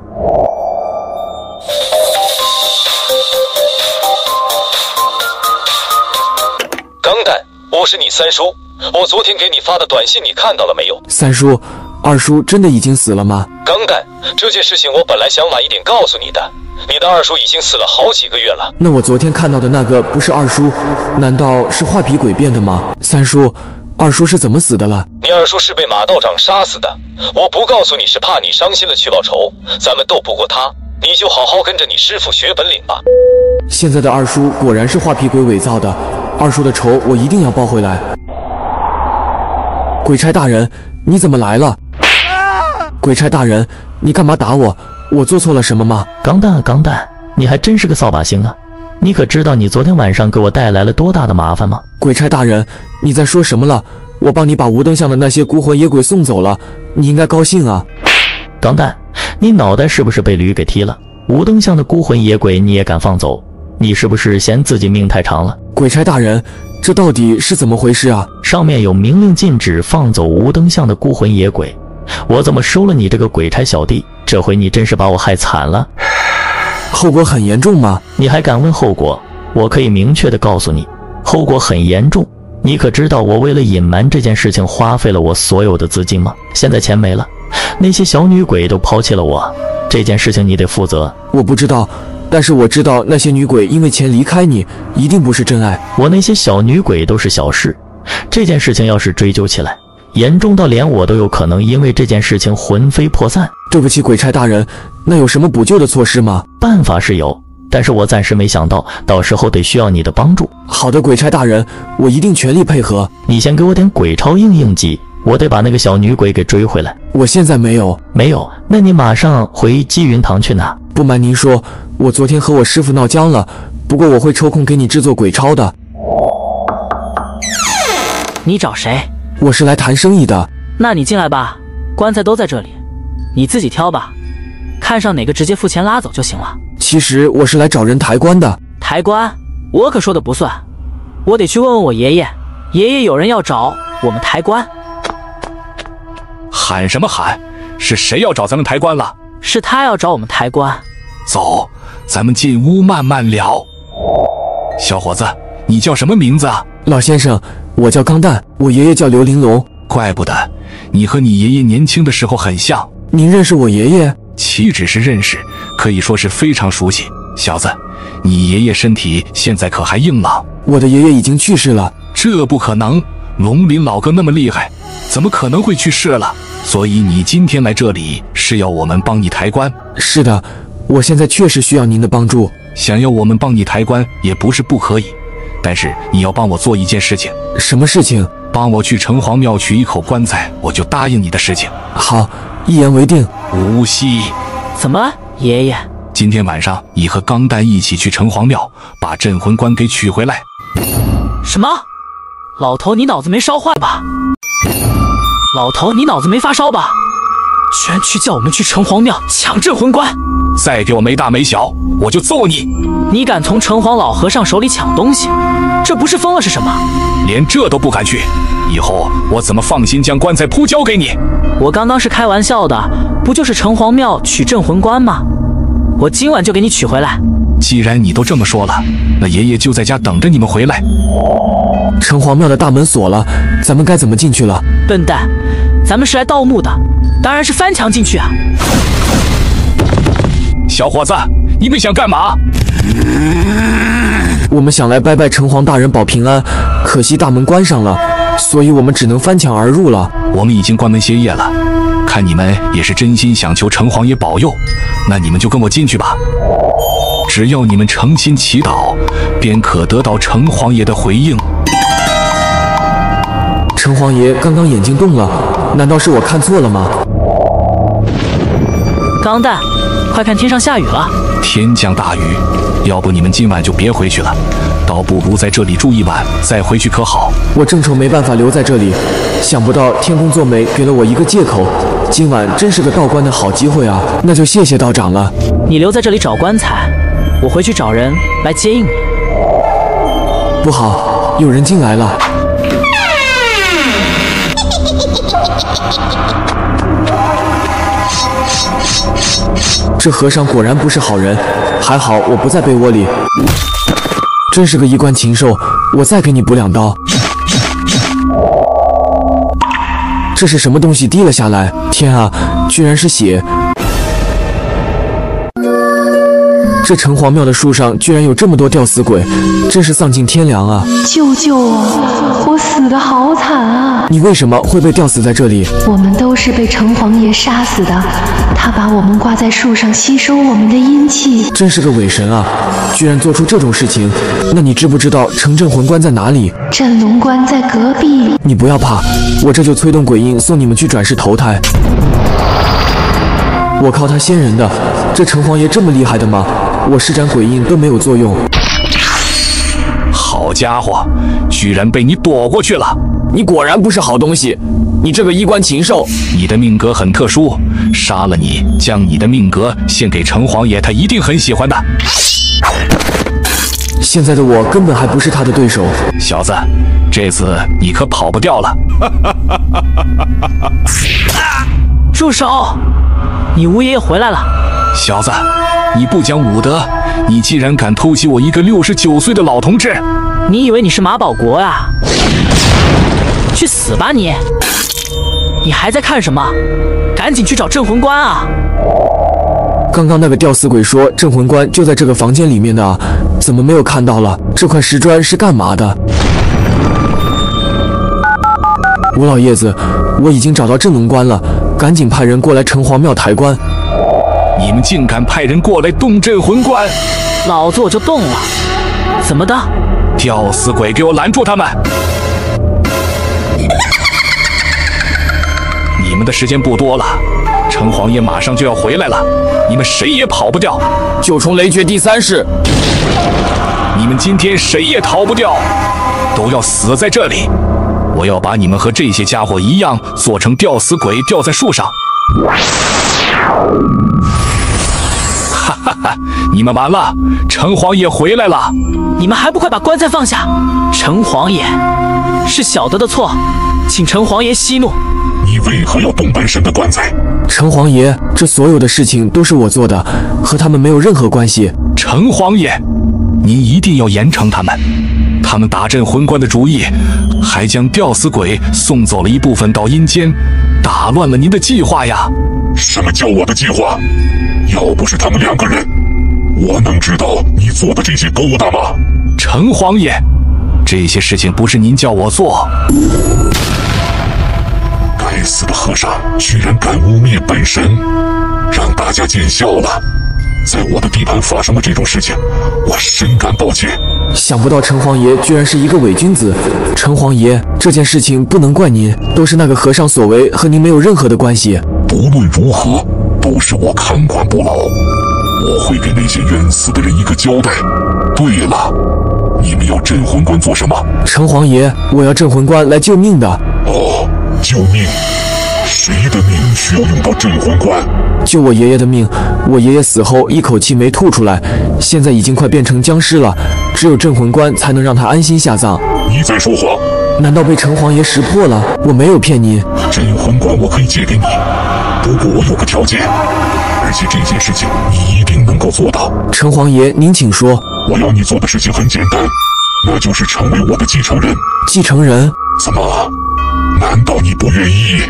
Speaker 17: 钢蛋，我是你三叔，我昨天给你发的短信你看到了没有？
Speaker 1: 三叔，二叔真的已经死了吗？
Speaker 17: 钢蛋，这件事情我本来想晚一点告诉你的，你的二叔已经死了好几个月了。
Speaker 1: 那我昨天看到的那个不是二叔，难道是画皮鬼变的吗？三叔，二叔是怎么死的了？
Speaker 17: 你二叔是被马道长杀死的，我不告诉你是怕你伤心了去报仇，咱们斗不过他，你就好好跟着你师傅学本领吧。
Speaker 1: 现在的二叔果然是画皮鬼伪造的，二叔的仇我一定要报回来。鬼差大人，你怎么来了？鬼差大人，你干嘛打我？我做错了什么吗？
Speaker 7: 钢蛋啊，钢蛋，你还真是个扫把星啊！你可知道你昨天晚上给我带来了多大的麻烦吗？
Speaker 1: 鬼差大人，你在说什么了？我帮你把无灯巷的那些孤魂野鬼送走了，你应该高兴啊！
Speaker 7: 钢蛋，你脑袋是不是被驴给踢了？无灯巷的孤魂野鬼你也敢放走？你是不是嫌自己命太长了？
Speaker 1: 鬼差大人，这到底是怎么回事啊？
Speaker 7: 上面有明令禁止放走无灯巷的孤魂野鬼，我怎么收了你这个鬼差小弟？这回你真是把我害惨了。
Speaker 1: 后果很严重吗？
Speaker 7: 你还敢问后果？我可以明确的告诉你，后果很严重。你可知道我为了隐瞒这件事情花费了我所有的资金吗？现在钱没了，那些小女鬼都抛弃了我，这件事情你得负责。
Speaker 1: 我不知道。但是我知道那些女鬼因为钱离开你，一定不是真爱。
Speaker 7: 我那些小女鬼都是小事，这件事情要是追究起来，严重到连我都有可能因为这件事情魂飞魄散。
Speaker 1: 对不起，鬼差大人，那有什么补救的措施吗？
Speaker 7: 办法是有，但是我暂时没想到，到时候得需要你的帮助。
Speaker 1: 好的，鬼差大人，我一定全力配合。
Speaker 7: 你先给我点鬼钞应应急，我得把那个小女鬼给追回来。
Speaker 1: 我现在没有，
Speaker 7: 没有，那你马上回积云堂去拿。
Speaker 1: 不瞒您说，我昨天和我师傅闹僵了，不过我会抽空给你制作鬼钞的。
Speaker 15: 你找谁？
Speaker 1: 我是来谈生意的。
Speaker 15: 那你进来吧，棺材都在这里，你自己挑吧，看上哪个直接付钱拉走就行了。
Speaker 1: 其实我是来找人抬棺的。
Speaker 15: 抬棺？我可说的不算，我得去问问我爷爷。爷爷有人要找我们抬棺。
Speaker 2: 喊什么喊？是谁要找咱们抬棺了？
Speaker 15: 是他要找我们抬棺。
Speaker 2: 走，咱们进屋慢慢聊。小伙子，你叫什么名字啊？
Speaker 1: 老先生，我叫钢蛋，我爷爷叫刘玲珑。
Speaker 2: 怪不得，你和你爷爷年轻的时候很像。
Speaker 1: 您认识我爷爷？
Speaker 2: 岂止是认识，可以说是非常熟悉。小子，你爷爷身体现在可还硬朗？
Speaker 1: 我的爷爷已经去世了。
Speaker 2: 这不可能，龙鳞老哥那么厉害，怎么可能会去世了？所以你今天来这里是要我们帮你抬棺？
Speaker 1: 是的，我现在确实需要您的帮助。
Speaker 2: 想要我们帮你抬棺也不是不可以，但是你要帮我做一件事情。
Speaker 1: 什么事情？
Speaker 2: 帮我去城隍庙取一口棺材，我就答应你的事情。
Speaker 1: 好，一言为定。
Speaker 2: 无锡，
Speaker 15: 怎么了，爷爷？
Speaker 2: 今天晚上你和钢蛋一起去城隍庙，把镇魂棺给取回来。
Speaker 15: 什么？老头，你脑子没烧坏吧？老头，你脑子没发烧吧？居然去叫我们去城隍庙抢镇魂关！
Speaker 2: 再给我没大没小，我就揍你！
Speaker 15: 你敢从城隍老和尚手里抢东西，这不是疯了是什么？
Speaker 2: 连这都不敢去，以后我怎么放心将棺材铺交给你？
Speaker 15: 我刚刚是开玩笑的，不就是城隍庙取镇魂关吗？我今晚就给你取回来。
Speaker 2: 既然你都这么说了，那爷爷就在家等着你们回来。
Speaker 1: 城隍庙的大门锁了，咱们该怎么进去了？
Speaker 15: 笨蛋，咱们是来盗墓的，当然是翻墙进去啊！
Speaker 2: 小伙子，你们想干嘛？
Speaker 1: 我们想来拜拜城隍大人保平安，可惜大门关上了，所以我们只能翻墙而入了。
Speaker 2: 我们已经关门歇业了，看你们也是真心想求城隍爷保佑，那你们就跟我进去吧。只要你们诚心祈祷，便可得到城隍爷的回应。
Speaker 1: 城隍爷刚刚眼睛动了，难道是我看错了吗？
Speaker 15: 钢蛋，快看天上下雨了！
Speaker 2: 天降大雨，要不你们今晚就别回去了，倒不如在这里住一晚再回去可好？
Speaker 1: 我正愁没办法留在这里，想不到天公作美给了我一个借口，今晚真是个道观的好机会啊！那就谢谢道长了。
Speaker 15: 你留在这里找棺材。我回去找人来接应你。
Speaker 1: 不好，有人进来了。这和尚果然不是好人，还好我不在被窝里。真是个衣冠禽兽，我再给你补两刀。这是什么东西滴了下来？天啊，居然是血！这城隍庙的树上居然有这么多吊死鬼，真是丧尽天良啊！
Speaker 3: 救救我！我死的好惨啊！
Speaker 1: 你为什么会被吊死在这里？
Speaker 3: 我们都是被城隍爷杀死的，他把我们挂在树上吸收我们的阴气。
Speaker 1: 真是个伪神啊！居然做出这种事情！那你知不知道城镇魂关在哪里？
Speaker 3: 镇龙关在隔壁。
Speaker 1: 你不要怕，我这就催动鬼印送你们去转世投胎。我靠他仙人的，这城隍爷这么厉害的吗？我施展鬼印都没有作用。
Speaker 2: 好家伙，居然被你躲过去了！
Speaker 1: 你果然不是好东西，你这个衣冠禽兽！
Speaker 2: 你的命格很特殊，杀了你，将你的命格献给城隍爷，他一定很喜欢的。
Speaker 1: 现在的我根本还不是他的对手，
Speaker 2: 小子，这次你可跑不掉了！
Speaker 15: 住手！你吴爷爷回来了，
Speaker 2: 小子。你不讲武德！你竟然敢偷袭我一个六十九岁的老同志，
Speaker 15: 你以为你是马保国啊？去死吧你！你还在看什么？赶紧去找镇魂官啊！
Speaker 1: 刚刚那个吊死鬼说镇魂官就在这个房间里面的，怎么没有看到了？这块石砖是干嘛的？吴老爷子，我已经找到镇龙官了，赶紧派人过来城隍庙抬棺。
Speaker 2: 你们竟敢派人过来动镇魂关，
Speaker 15: 老子我就动了！怎么的？
Speaker 2: 吊死鬼，给我拦住他们！你们的时间不多了，城隍爷马上就要回来了，你们谁也跑不掉！
Speaker 1: 九重雷诀第三式，
Speaker 2: 你们今天谁也逃不掉，都要死在这里！我要把你们和这些家伙一样，做成吊死鬼，吊在树上。哈哈哈！你们完了，城隍爷回来了！
Speaker 15: 你们还不快把棺材放下！城隍爷，是小的的错，请城隍爷息怒。
Speaker 19: 你为何要动半神的棺材？
Speaker 1: 城隍爷，这所有的事情都是我做的，和他们没有任何关系。
Speaker 2: 城隍爷，您一定要严惩他们！他们打镇魂棺的主意，还将吊死鬼送走了一部分到阴间，打乱了您的计划呀！
Speaker 19: 什么叫我的计划？要不是他们两个人，我能知道你做的这些勾当吗？
Speaker 2: 城隍爷，这些事情不是您叫我做。
Speaker 19: 该死的和尚，居然敢污蔑本神，让大家见笑了。在我的地盘发生了这种事情，我深感抱歉。
Speaker 1: 想不到城隍爷居然是一个伪君子。城隍爷，这件事情不能怪您，都是那个和尚所为，和您没有任何的关系。
Speaker 19: 不论如何，都是我看管不牢。我会给那些冤死的人一个交代。对了，你们要镇魂棺做什么？
Speaker 1: 城隍爷，我要镇魂棺来救命的。
Speaker 19: 哦，救命！谁的命需要用到镇魂棺？
Speaker 1: 救我爷爷的命。我爷爷死后一口气没吐出来，现在已经快变成僵尸了。只有镇魂棺才能让他安心下葬。
Speaker 19: 你在说谎？
Speaker 1: 难道被城隍爷识破了？我没有骗你。
Speaker 19: 镇魂棺我可以借给你。不过我有个条件，而且这件事情你一定能够做到。
Speaker 1: 城隍爷，您请说。
Speaker 19: 我要你做的事情很简单，那就是成为我的继承人。
Speaker 1: 继承人？
Speaker 19: 怎么？难道你不愿意？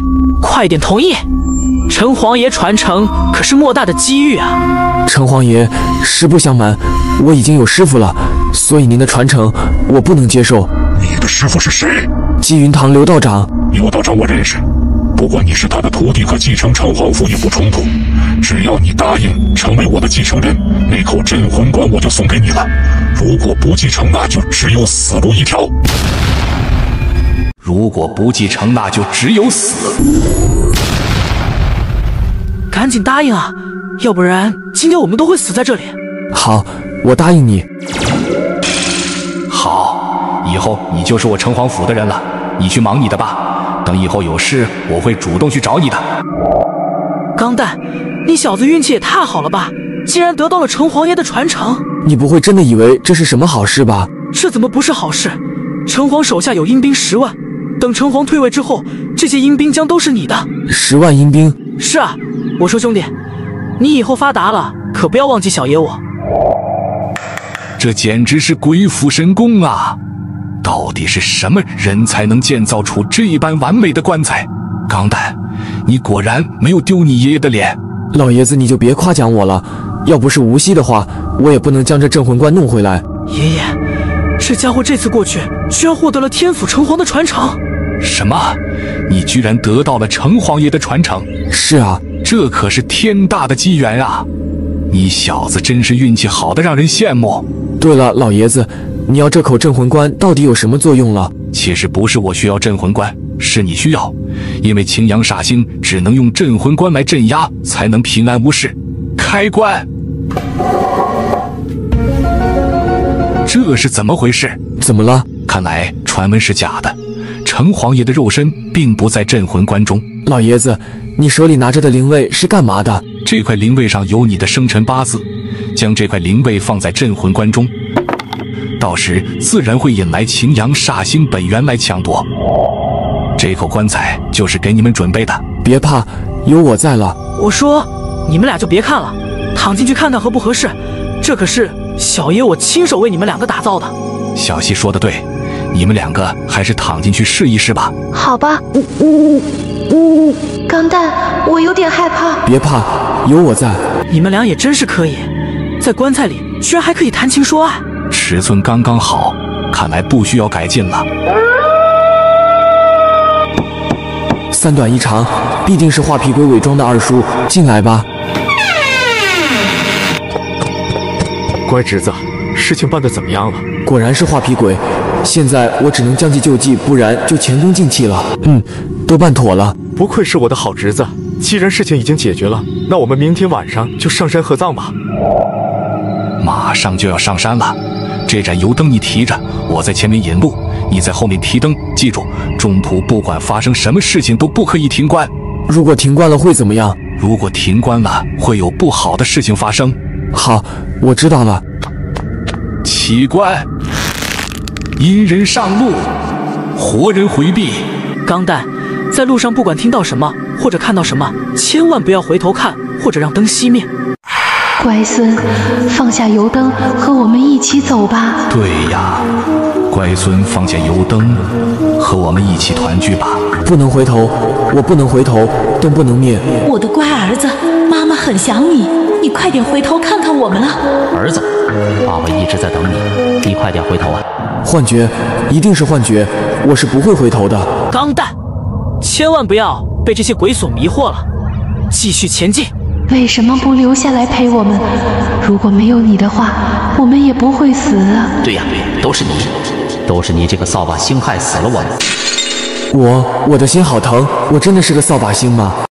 Speaker 15: 快点同意！城隍爷传承可是莫大的机遇啊！
Speaker 1: 城隍爷，实不相瞒，我已经有师傅了，所以您的传承我不能接受。
Speaker 19: 你的师傅是谁？
Speaker 1: 积云堂刘道长。
Speaker 19: 刘道长我认识，不管你是他的徒弟，和继承城隍府也不冲突。只要你答应成为我的继承人，那口镇魂棺我就送给你了。如果不继承，那就只有死路一条。
Speaker 2: 如果不继承，那就只有死。
Speaker 15: 赶紧答应啊，要不然今天我们都会死在这里。
Speaker 1: 好，我答应你。
Speaker 2: 好，以后你就是我城隍府的人了。你去忙你的吧，等以后有事，我会主动去找你的。
Speaker 15: 钢蛋，你小子运气也太好了吧，竟然得到了城隍爷的传承。
Speaker 1: 你不会真的以为这是什么好事吧？
Speaker 15: 这怎么不是好事？城隍手下有阴兵十万。等城隍退位之后，这些阴兵将都是你的。
Speaker 1: 十万阴兵？
Speaker 15: 是啊，我说兄弟，你以后发达了，可不要忘记小爷我。
Speaker 2: 这简直是鬼斧神工啊！到底是什么人才能建造出这般完美的棺材？钢蛋，你果然没有丢你爷爷的脸。
Speaker 1: 老爷子，你就别夸奖我了。要不是无锡的话，我也不能将这镇魂棺弄回来。
Speaker 15: 爷爷，这家伙这次过去，居然获得了天府城隍的传承。
Speaker 2: 什么？你居然得到了城隍爷的传承？
Speaker 1: 是啊，
Speaker 2: 这可是天大的机缘啊！你小子真是运气好的让人羡慕。
Speaker 1: 对了，老爷子，你要这口镇魂关到底有什么作用了？
Speaker 2: 其实不是我需要镇魂关，是你需要，因为青阳煞星只能用镇魂关来镇压，才能平安无事。开关！这是怎么回事？
Speaker 1: 怎么了？
Speaker 2: 看来传闻是假的。城隍爷的肉身并不在镇魂关中。
Speaker 1: 老爷子，你手里拿着的灵位是干嘛的？
Speaker 2: 这块灵位上有你的生辰八字，将这块灵位放在镇魂关中，到时自然会引来擎阳煞星本源来抢夺。这口棺材就是给你们准备的。
Speaker 1: 别怕，有我在了。
Speaker 15: 我说，你们俩就别看了，躺进去看看合不合适。这可是小爷我亲手为你们两个打造的。
Speaker 2: 小西说的对。你们两个还是躺进去试一试吧。
Speaker 3: 好吧。呜呜呜！钢蛋，我有点害怕。
Speaker 1: 别怕，有我在。
Speaker 15: 你们俩也真是可以，在棺材里居然还可以谈情说爱。
Speaker 2: 尺寸刚刚好，看来不需要改进了。
Speaker 1: 三短一长，必定是画皮鬼伪装的二叔。进来吧。
Speaker 16: 乖侄子，事情办得怎么样了？
Speaker 1: 果然是画皮鬼。现在我只能将计就计，不然就前功尽弃了。嗯，都办妥了。
Speaker 16: 不愧是我的好侄子。既然事情已经解决了，那我们明天晚上就上山合葬吧。
Speaker 2: 马上就要上山了，这盏油灯你提着，我在前面引路，你在后面提灯。记住，中途不管发生什么事情都不可以停棺。
Speaker 1: 如果停棺了会怎么样？
Speaker 2: 如果停棺了，会有不好的事情发生。
Speaker 1: 好，我知道了。
Speaker 2: 起棺。阴人上路，活人回避。
Speaker 15: 钢蛋，在路上不管听到什么或者看到什么，千万不要回头看或者让灯熄灭。
Speaker 3: 乖孙，放下油灯，和我们一起走吧。
Speaker 2: 对呀，乖孙，放下油灯，和我们一起团聚吧。
Speaker 1: 不能回头，我不能回头，灯不能灭。
Speaker 4: 我的乖儿子，妈妈很想你，你快点回头看看我们啊！
Speaker 6: 儿子，爸爸一直在等你，你快点回头啊！
Speaker 1: 幻觉，一定是幻觉，我是不会回头的。
Speaker 15: 钢蛋，千万不要被这些鬼所迷惑了，继续前进。
Speaker 3: 为什么不留下来陪我们？如果没有你的话，我们也不会死啊。
Speaker 6: 对呀，都是你，都是你这个扫把星害死了我们。
Speaker 1: 我，我的心好疼，我真的是个扫把星吗？